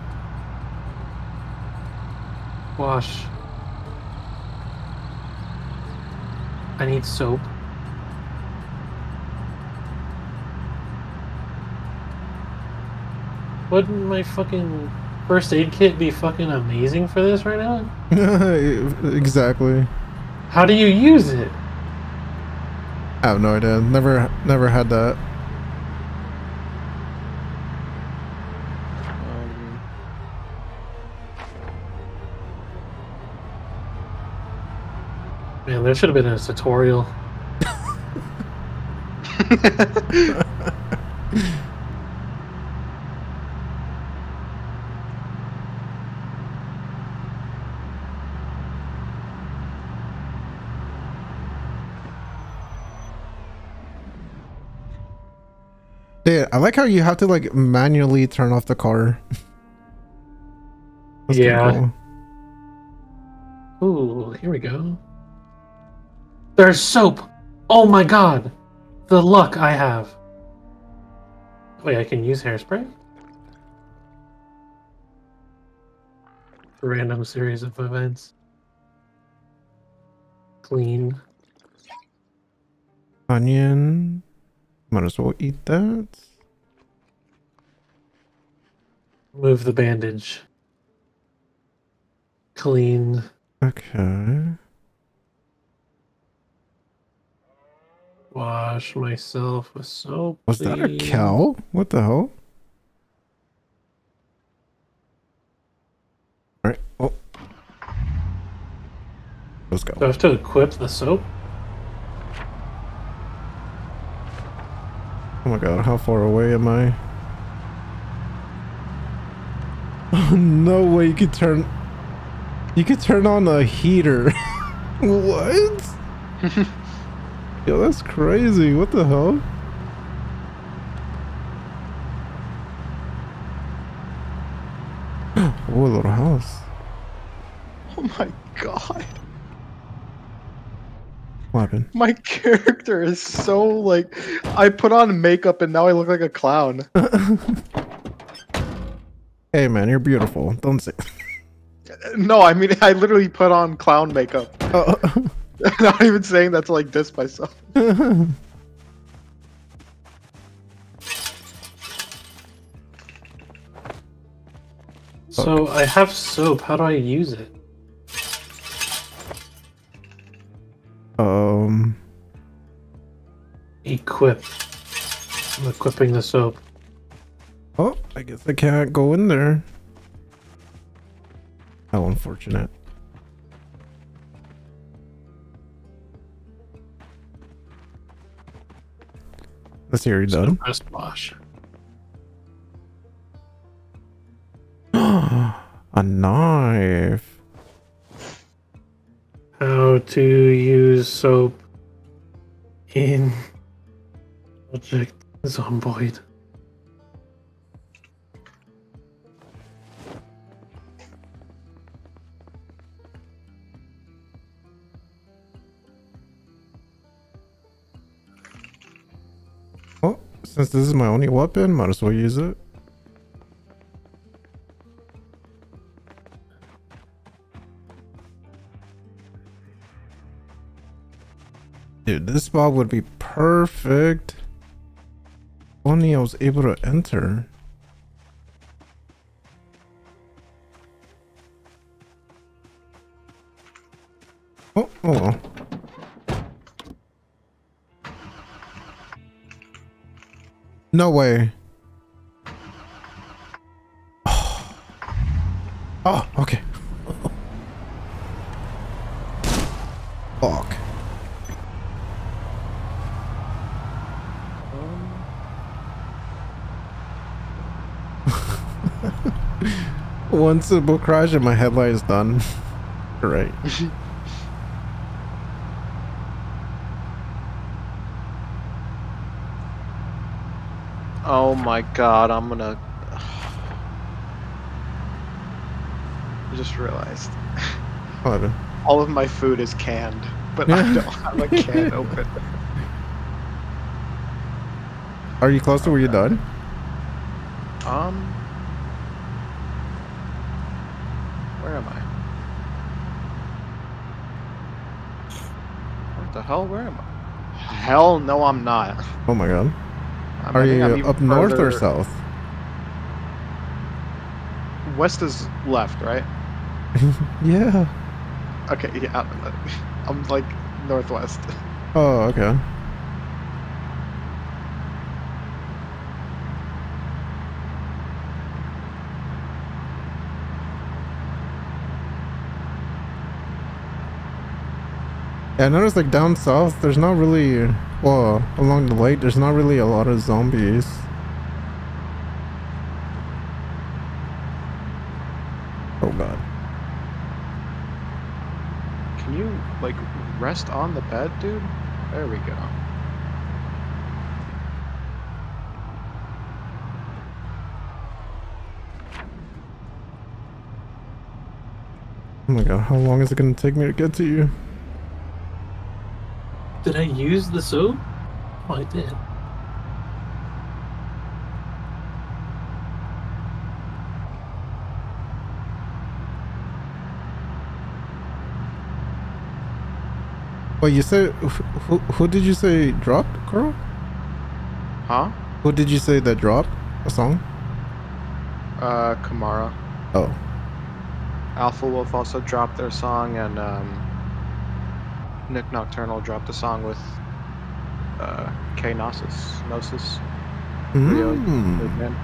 B: Wash. I need soap. Wouldn't my fucking first aid kit be fucking amazing for this right now?
A: exactly.
B: How do you use it?
A: I have no idea. Never, never had that.
D: Um,
B: Man, there should have been a tutorial.
A: Dude, I like how you have to like manually turn off the car.
B: Yeah.
A: cool.
B: Ooh, here we go. There's soap. Oh my god. The luck I have. Wait, I can use hairspray? Random series of events. Clean.
A: Onion. Might as well eat that.
B: Move the bandage. Clean.
A: Okay.
B: Wash myself with soap.
A: Was that a cow? What the hell? Alright. Oh. Let's go.
B: Do I have to equip the soap?
A: Oh my god, how far away am I? Oh, no way you could turn... You could turn on a heater. what? Yo, that's crazy. What the hell? oh, a little house.
D: oh my god.
A: What happened?
D: My character is so like I put on makeup and now I look like a clown.
A: hey man, you're beautiful. Don't say.
D: No, I mean I literally put on clown makeup.
A: Oh.
D: Not even saying that to like diss myself.
B: So I have soap. How do I use it?
A: Um.
B: Equip. I'm equipping the soap.
A: Oh, I guess I can't go in there. How unfortunate. Let's hear you done.
B: Press wash.
A: A knife.
B: How to use soap in Project Zomboid.
A: Oh, since this is my only weapon, might as well use it. Dude, this spot would be perfect. Only I was able to enter. Oh, oh. No way. Oh, okay. One simple crash and my headlight is done. Great.
D: Oh my god, I'm gonna. I just realized
A: What
D: all of my food is canned, but I don't have a can open.
A: Are you close to where you're done?
D: Um, where am I? What the hell? Where am I? Hell no, I'm not.
A: Oh my god.
D: I'm-
A: Are you up north or south?
D: West is left, right?
A: Yeah.
D: Okay, yeah. I'm like northwest.
A: Oh, okay. Yeah, I noticed like down south, there's not really, well, along the lake, there's not really a lot of zombies. Oh god.
D: Can you like rest on the bed, dude? There we go.
A: Oh my god, how long is it gonna take me to get to you?
B: Did I use the soap? Oh, I did.
A: Wait, you said, who, who did you say dropped, Carl?
D: Huh?
A: Who did you say that dropped a song?
D: Uh, Kamara.
A: Oh,
D: Alpha Wolf also dropped their song, and um, Nick Nocturnal dropped a song with uh, K Gnosis. Gnosis. Rio,
A: Mm.
D: Big Man.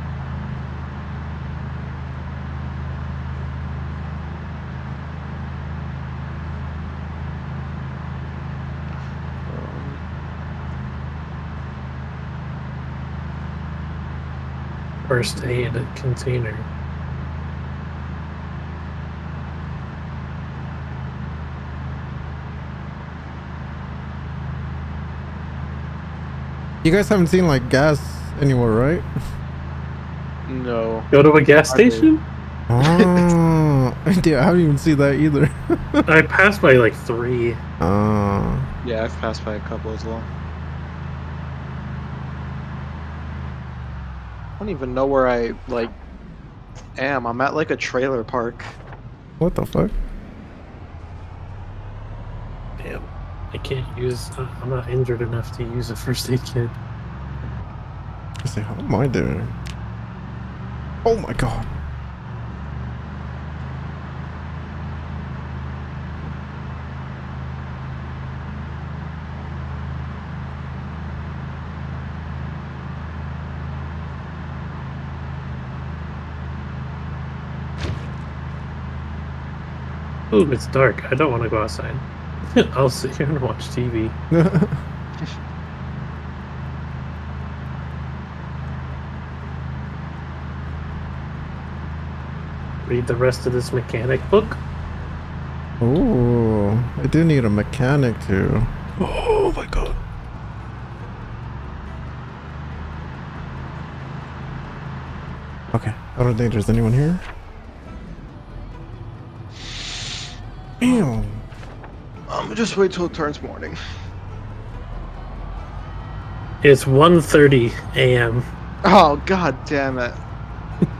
B: First aid container.
A: You guys haven't seen like gas anywhere, right?
D: no.
B: Go to a gas station?
A: Oh, yeah, I haven't even seen that either.
B: I passed by like three.
A: Oh,
D: Yeah, I've passed by a couple as well. I don't even know where I like am. I'm at like a trailer park.
A: what the fuck?
B: Damn. I can't use. Uh, I'm not injured enough to use a first aid kit.
A: I say, how am I doing? Oh my god.
B: Ooh, it's dark. I don't want to go outside. I'll sit here and watch TV. Read the rest of this mechanic book.
A: oh, I do need a mechanic too. Oh my god. Okay, I don't think there's anyone here. Damn.
D: Um, just wait till it turns morning.
B: It's 1.30 a.m.
D: Oh god damn it.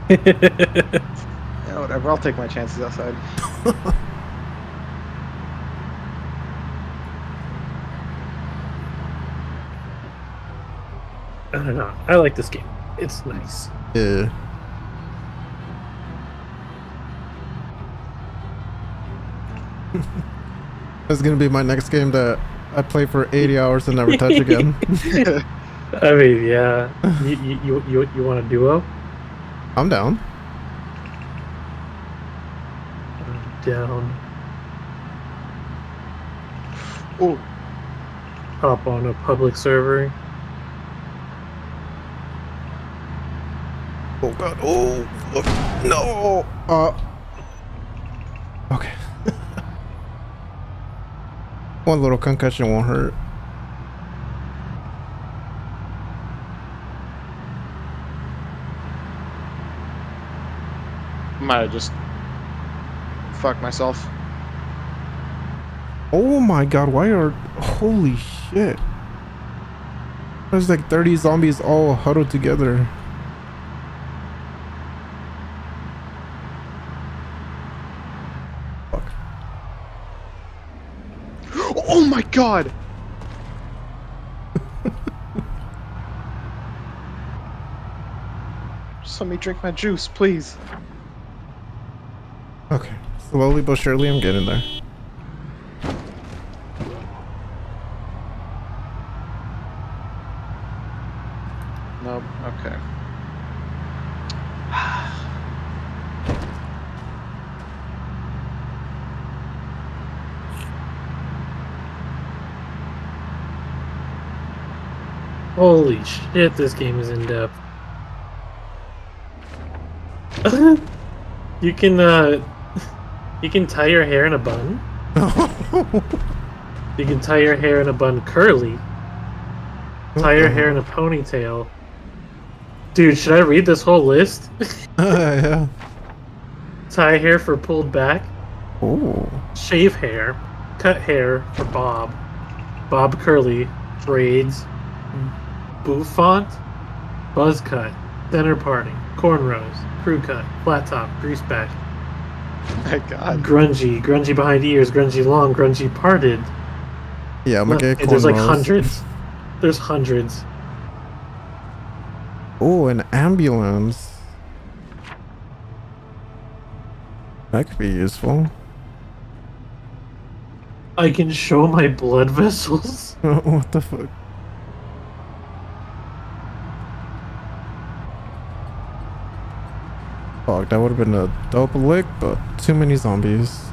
D: Yeah, whatever. I'll take my chances outside.
B: I don't know. I like this game. It's nice.
A: Yeah. That's gonna be my next game that I play for 80 hours and never touch again.
B: I mean, yeah. you, you, you, you, want a duo?
A: I'm down.
B: I'm down.
D: oh,
B: Hop on a public server.
A: Oh god. Oh no. Uh. Okay. One little concussion won't hurt.
D: Might have just fucked myself.
A: Oh my god, why are holy shit. There's like 30 zombies all huddled together. Fuck.
D: Oh my god! Just let me drink my juice, please.
A: Okay. Slowly but surely I'm getting there.
D: Nope. Okay.
B: Shit, this game is in depth. you can uh you can tie your hair in a bun. You can tie your hair in a bun curly. Tie your hair in a ponytail. Dude, should I read this whole list?
A: yeah.
B: tie hair for pulled back,
A: Oh.
B: shave hair, cut hair for bob, bob curly, braids, bouffant, buzz cut, center parting, cornrows, crew cut, flat top, grease back,
D: My god.
B: grungy, grungy behind ears, grungy long, grungy parted.
A: Yeah, I'm gonna
B: Look,
A: get
B: there's like hundreds. There's hundreds.
A: Oh, an ambulance. That could be useful.
B: I can show my blood vessels.
A: what the fuck? That would have been a dope lick, but too many zombies.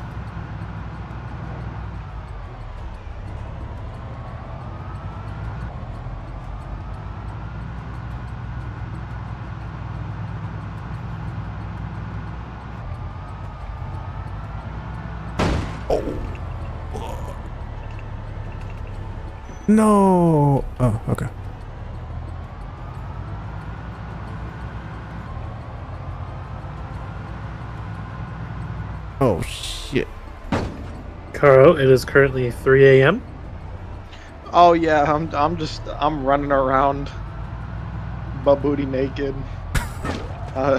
A: No. Oh, okay. Oh shit.
B: It is currently 3 a.m.
D: Oh yeah, I'm I'm just I'm running around butt booty naked. Uh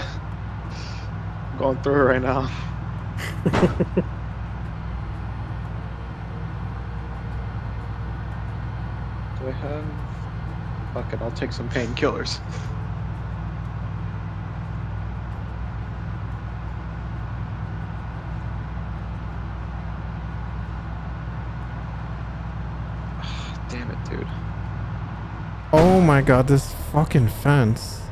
D: going through it right now. Do I have Fuck it, I'll take some painkillers. Damn it, dude.
A: Oh my god, this fucking fence.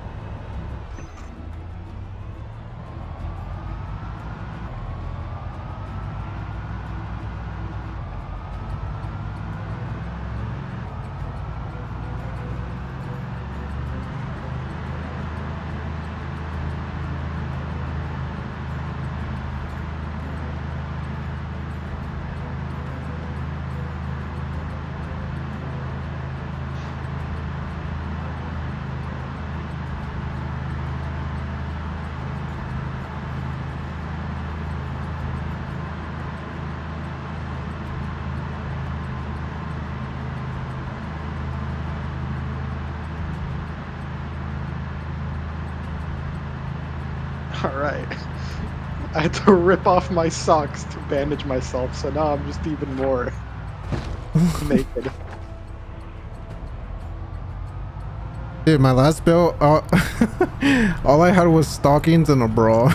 D: I had to rip off my socks to bandage myself, so now I'm just even more naked.
A: Dude, my last bill, uh, all I had was stockings and a bra.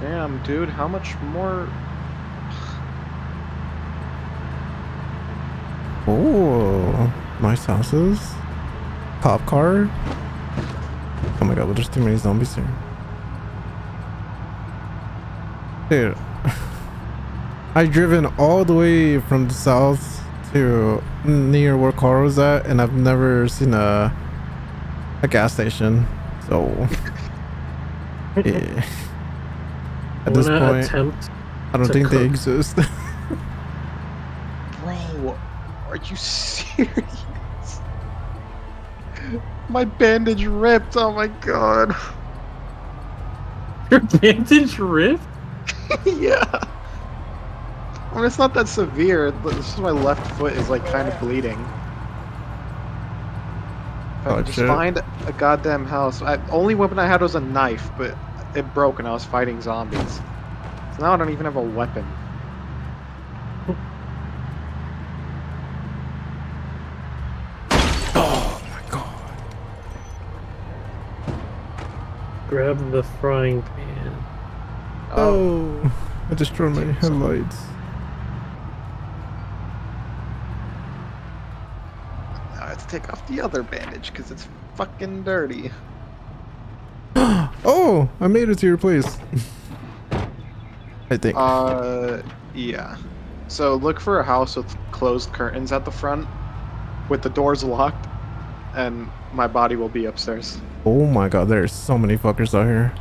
D: Damn, dude, how much more?
A: Oh, sauces? houses. Cop car. Oh my god, well, there's too many zombies here. Dude. I driven all the way from the south to near where Carl was at, and I've never seen a a gas station. So yeah. At this point. I don't
B: to
A: think they exist.
D: Bro, are you serious? My bandage ripped. Oh my god.
B: Your bandage ripped.
D: yeah. I mean, it's not that severe. This is my left foot is like kind of bleeding.
A: Oh,
D: just
A: shit.
D: find a goddamn house. I, only weapon I had was a knife, but it broke and I was fighting zombies. So now I don't even have a weapon.
B: Grab the frying pan.
A: Oh, I destroyed my headlights.
D: Now I have to take off the other bandage because it's fucking dirty.
A: Oh, I made it to your place. I think.
D: Uh, yeah. So look for a house with closed curtains at the front, with the doors locked, and my body will be upstairs.
A: oh my god, there's so many fuckers out here.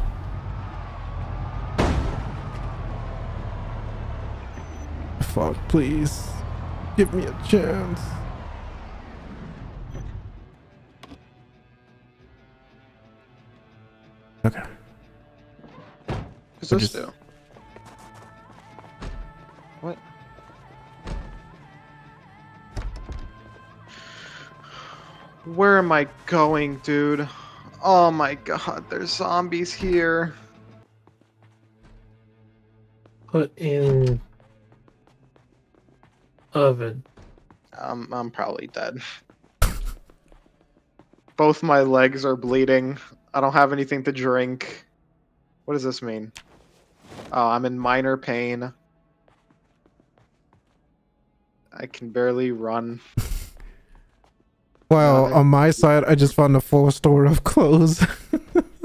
A: Fuck, please. Give me a chance. Okay.
D: What's this
A: just-
D: do? What? Where am I going, dude? Oh my god, there's zombies here.
B: Put in oven.
D: Um, I'm probably dead. Both my legs are bleeding. I don't have anything to drink. What does this mean? Oh, I'm in minor pain. I can barely run.
A: Well,
D: Got
A: on my side, I just found a full store of clothes.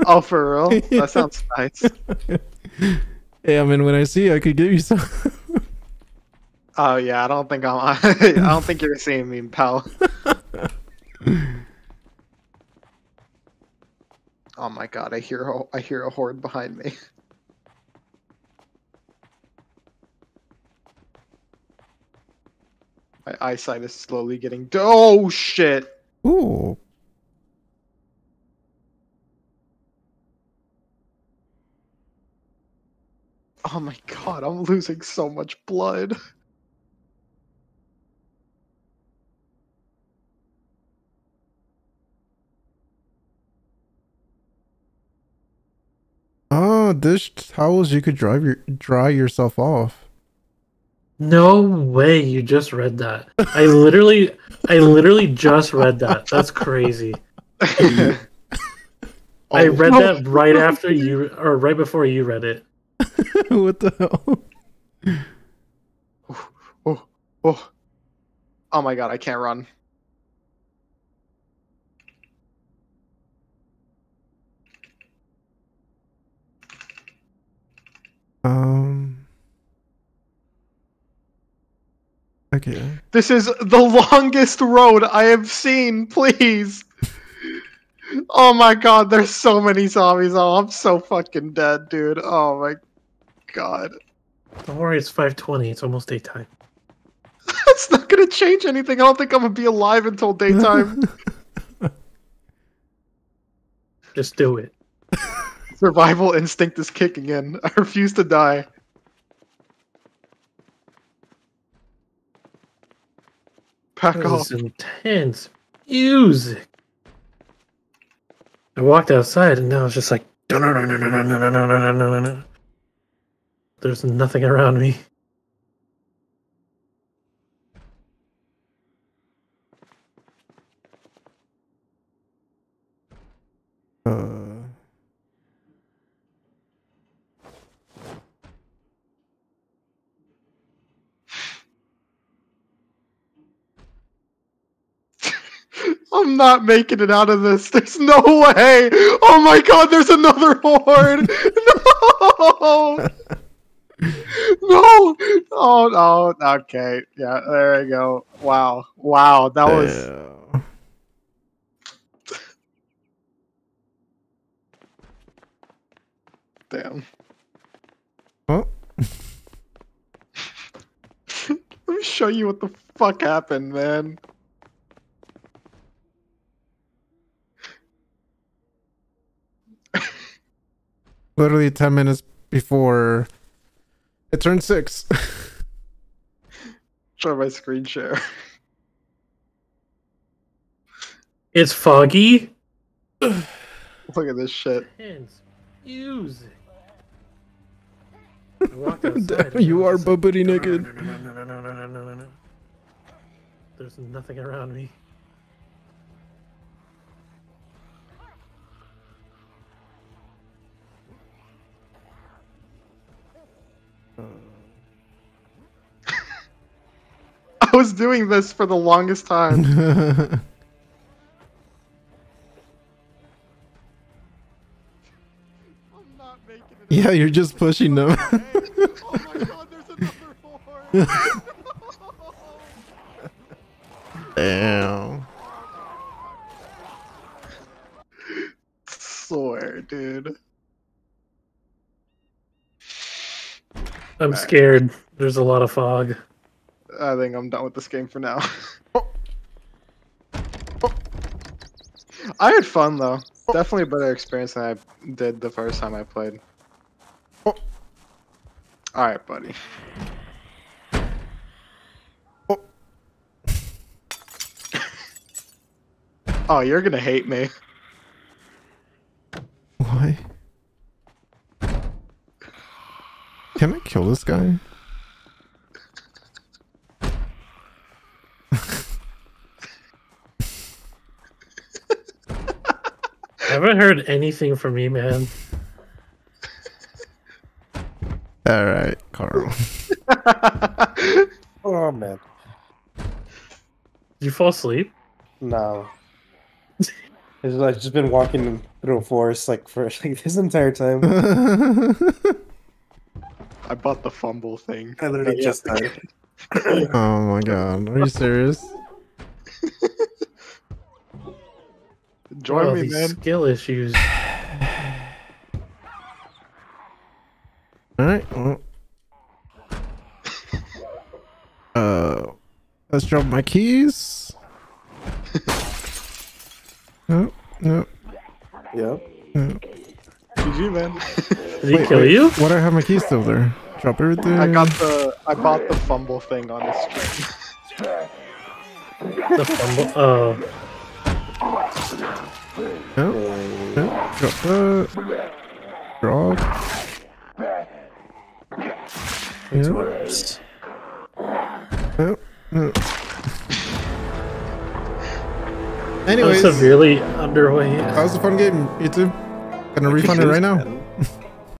D: Oh, for real?
A: Yeah.
D: That sounds nice.
A: hey, I mean, when I see you, I could give you some.
D: Oh yeah, I don't think I'm. I don't think you're seeing me, pal. Oh my god, I hear a, I hear a horde behind me. My eyesight is slowly getting. Oh shit!
A: Ooh.
D: Oh my god, I'm losing so much blood.
A: Oh, dish towels you could dry your dry yourself off.
B: No way you just read that. I literally I literally just read that. That's crazy. I
A: Oh,
B: read
D: no.
B: that right after you or right before you read it.
A: what the hell?
D: oh, oh, oh my god, I can't run.
A: Um. Okay.
D: This is the longest road I have seen, please. Oh my god, there's so many zombies. Oh, I'm so fucking dead, dude. Oh my god.
B: Don't worry, it's 520. It's almost daytime.
D: That's not gonna change anything. I don't think I'm gonna be alive until daytime.
B: Just do it.
D: Survival instinct is kicking in. I refuse to die. Pack
B: this
D: off.
B: intense music. I walked outside and now it's just like. There's nothing around me.
D: I'm not making it out of this. There's no way. Oh my god, there's another horde. No. no! Oh no! Okay, yeah, there we go. Wow, wow, that was
A: Yeah.
D: damn.
A: Well,
D: Let me show you what the fuck happened, man.
A: literally 10 minutes before it turned six.
D: Show my screen share.
B: It's foggy.
D: Look at this shit.
A: You are
B: bubbly
A: naked.
B: There's nothing around me.
D: I was doing this for the longest time. I'm not making it.
A: yeah, you're just pushing them.
D: oh my god, there's another horde.
A: Damn.
D: Swear, dude.
B: I'm
D: Alright.
B: scared. There's a lot of fog.
D: I think I'm done with this game for now. Oh. Oh. I had fun though. Definitely a better experience than I did the first time I played.
A: Oh.
D: Alright, buddy.
A: Oh.
D: Oh, you're gonna hate me.
A: Why? Can I kill this guy?
B: I haven't heard anything from you, man.
A: All right, Carl.
C: Oh man,
B: Did you fall asleep?
C: no. I've just been walking through a forest like for like this entire time.
D: I bought the fumble thing.
C: I literally
D: Yeah.
C: just died.
A: oh my god, are you serious?
D: Join
B: Oh,
D: me,
B: these
D: man.
B: skill issues.
A: All right. Well. Uh, let's drop my keys. no, no,
C: Yep.
A: no.
D: GG, man.
B: Did he kill you?
A: What? I have my keys still there. Drop everything.
D: I got the. I bought the fumble thing on the stream.
B: The fumble. Oh,
A: No,
C: Yeah.
A: no. Drop that. Drop. Yeah.
C: Worse.
A: No, no.
B: I'm
A: Anyways,
B: severely underweight.
A: that was a fun game. You too. Gonna refund it right now.
C: Man.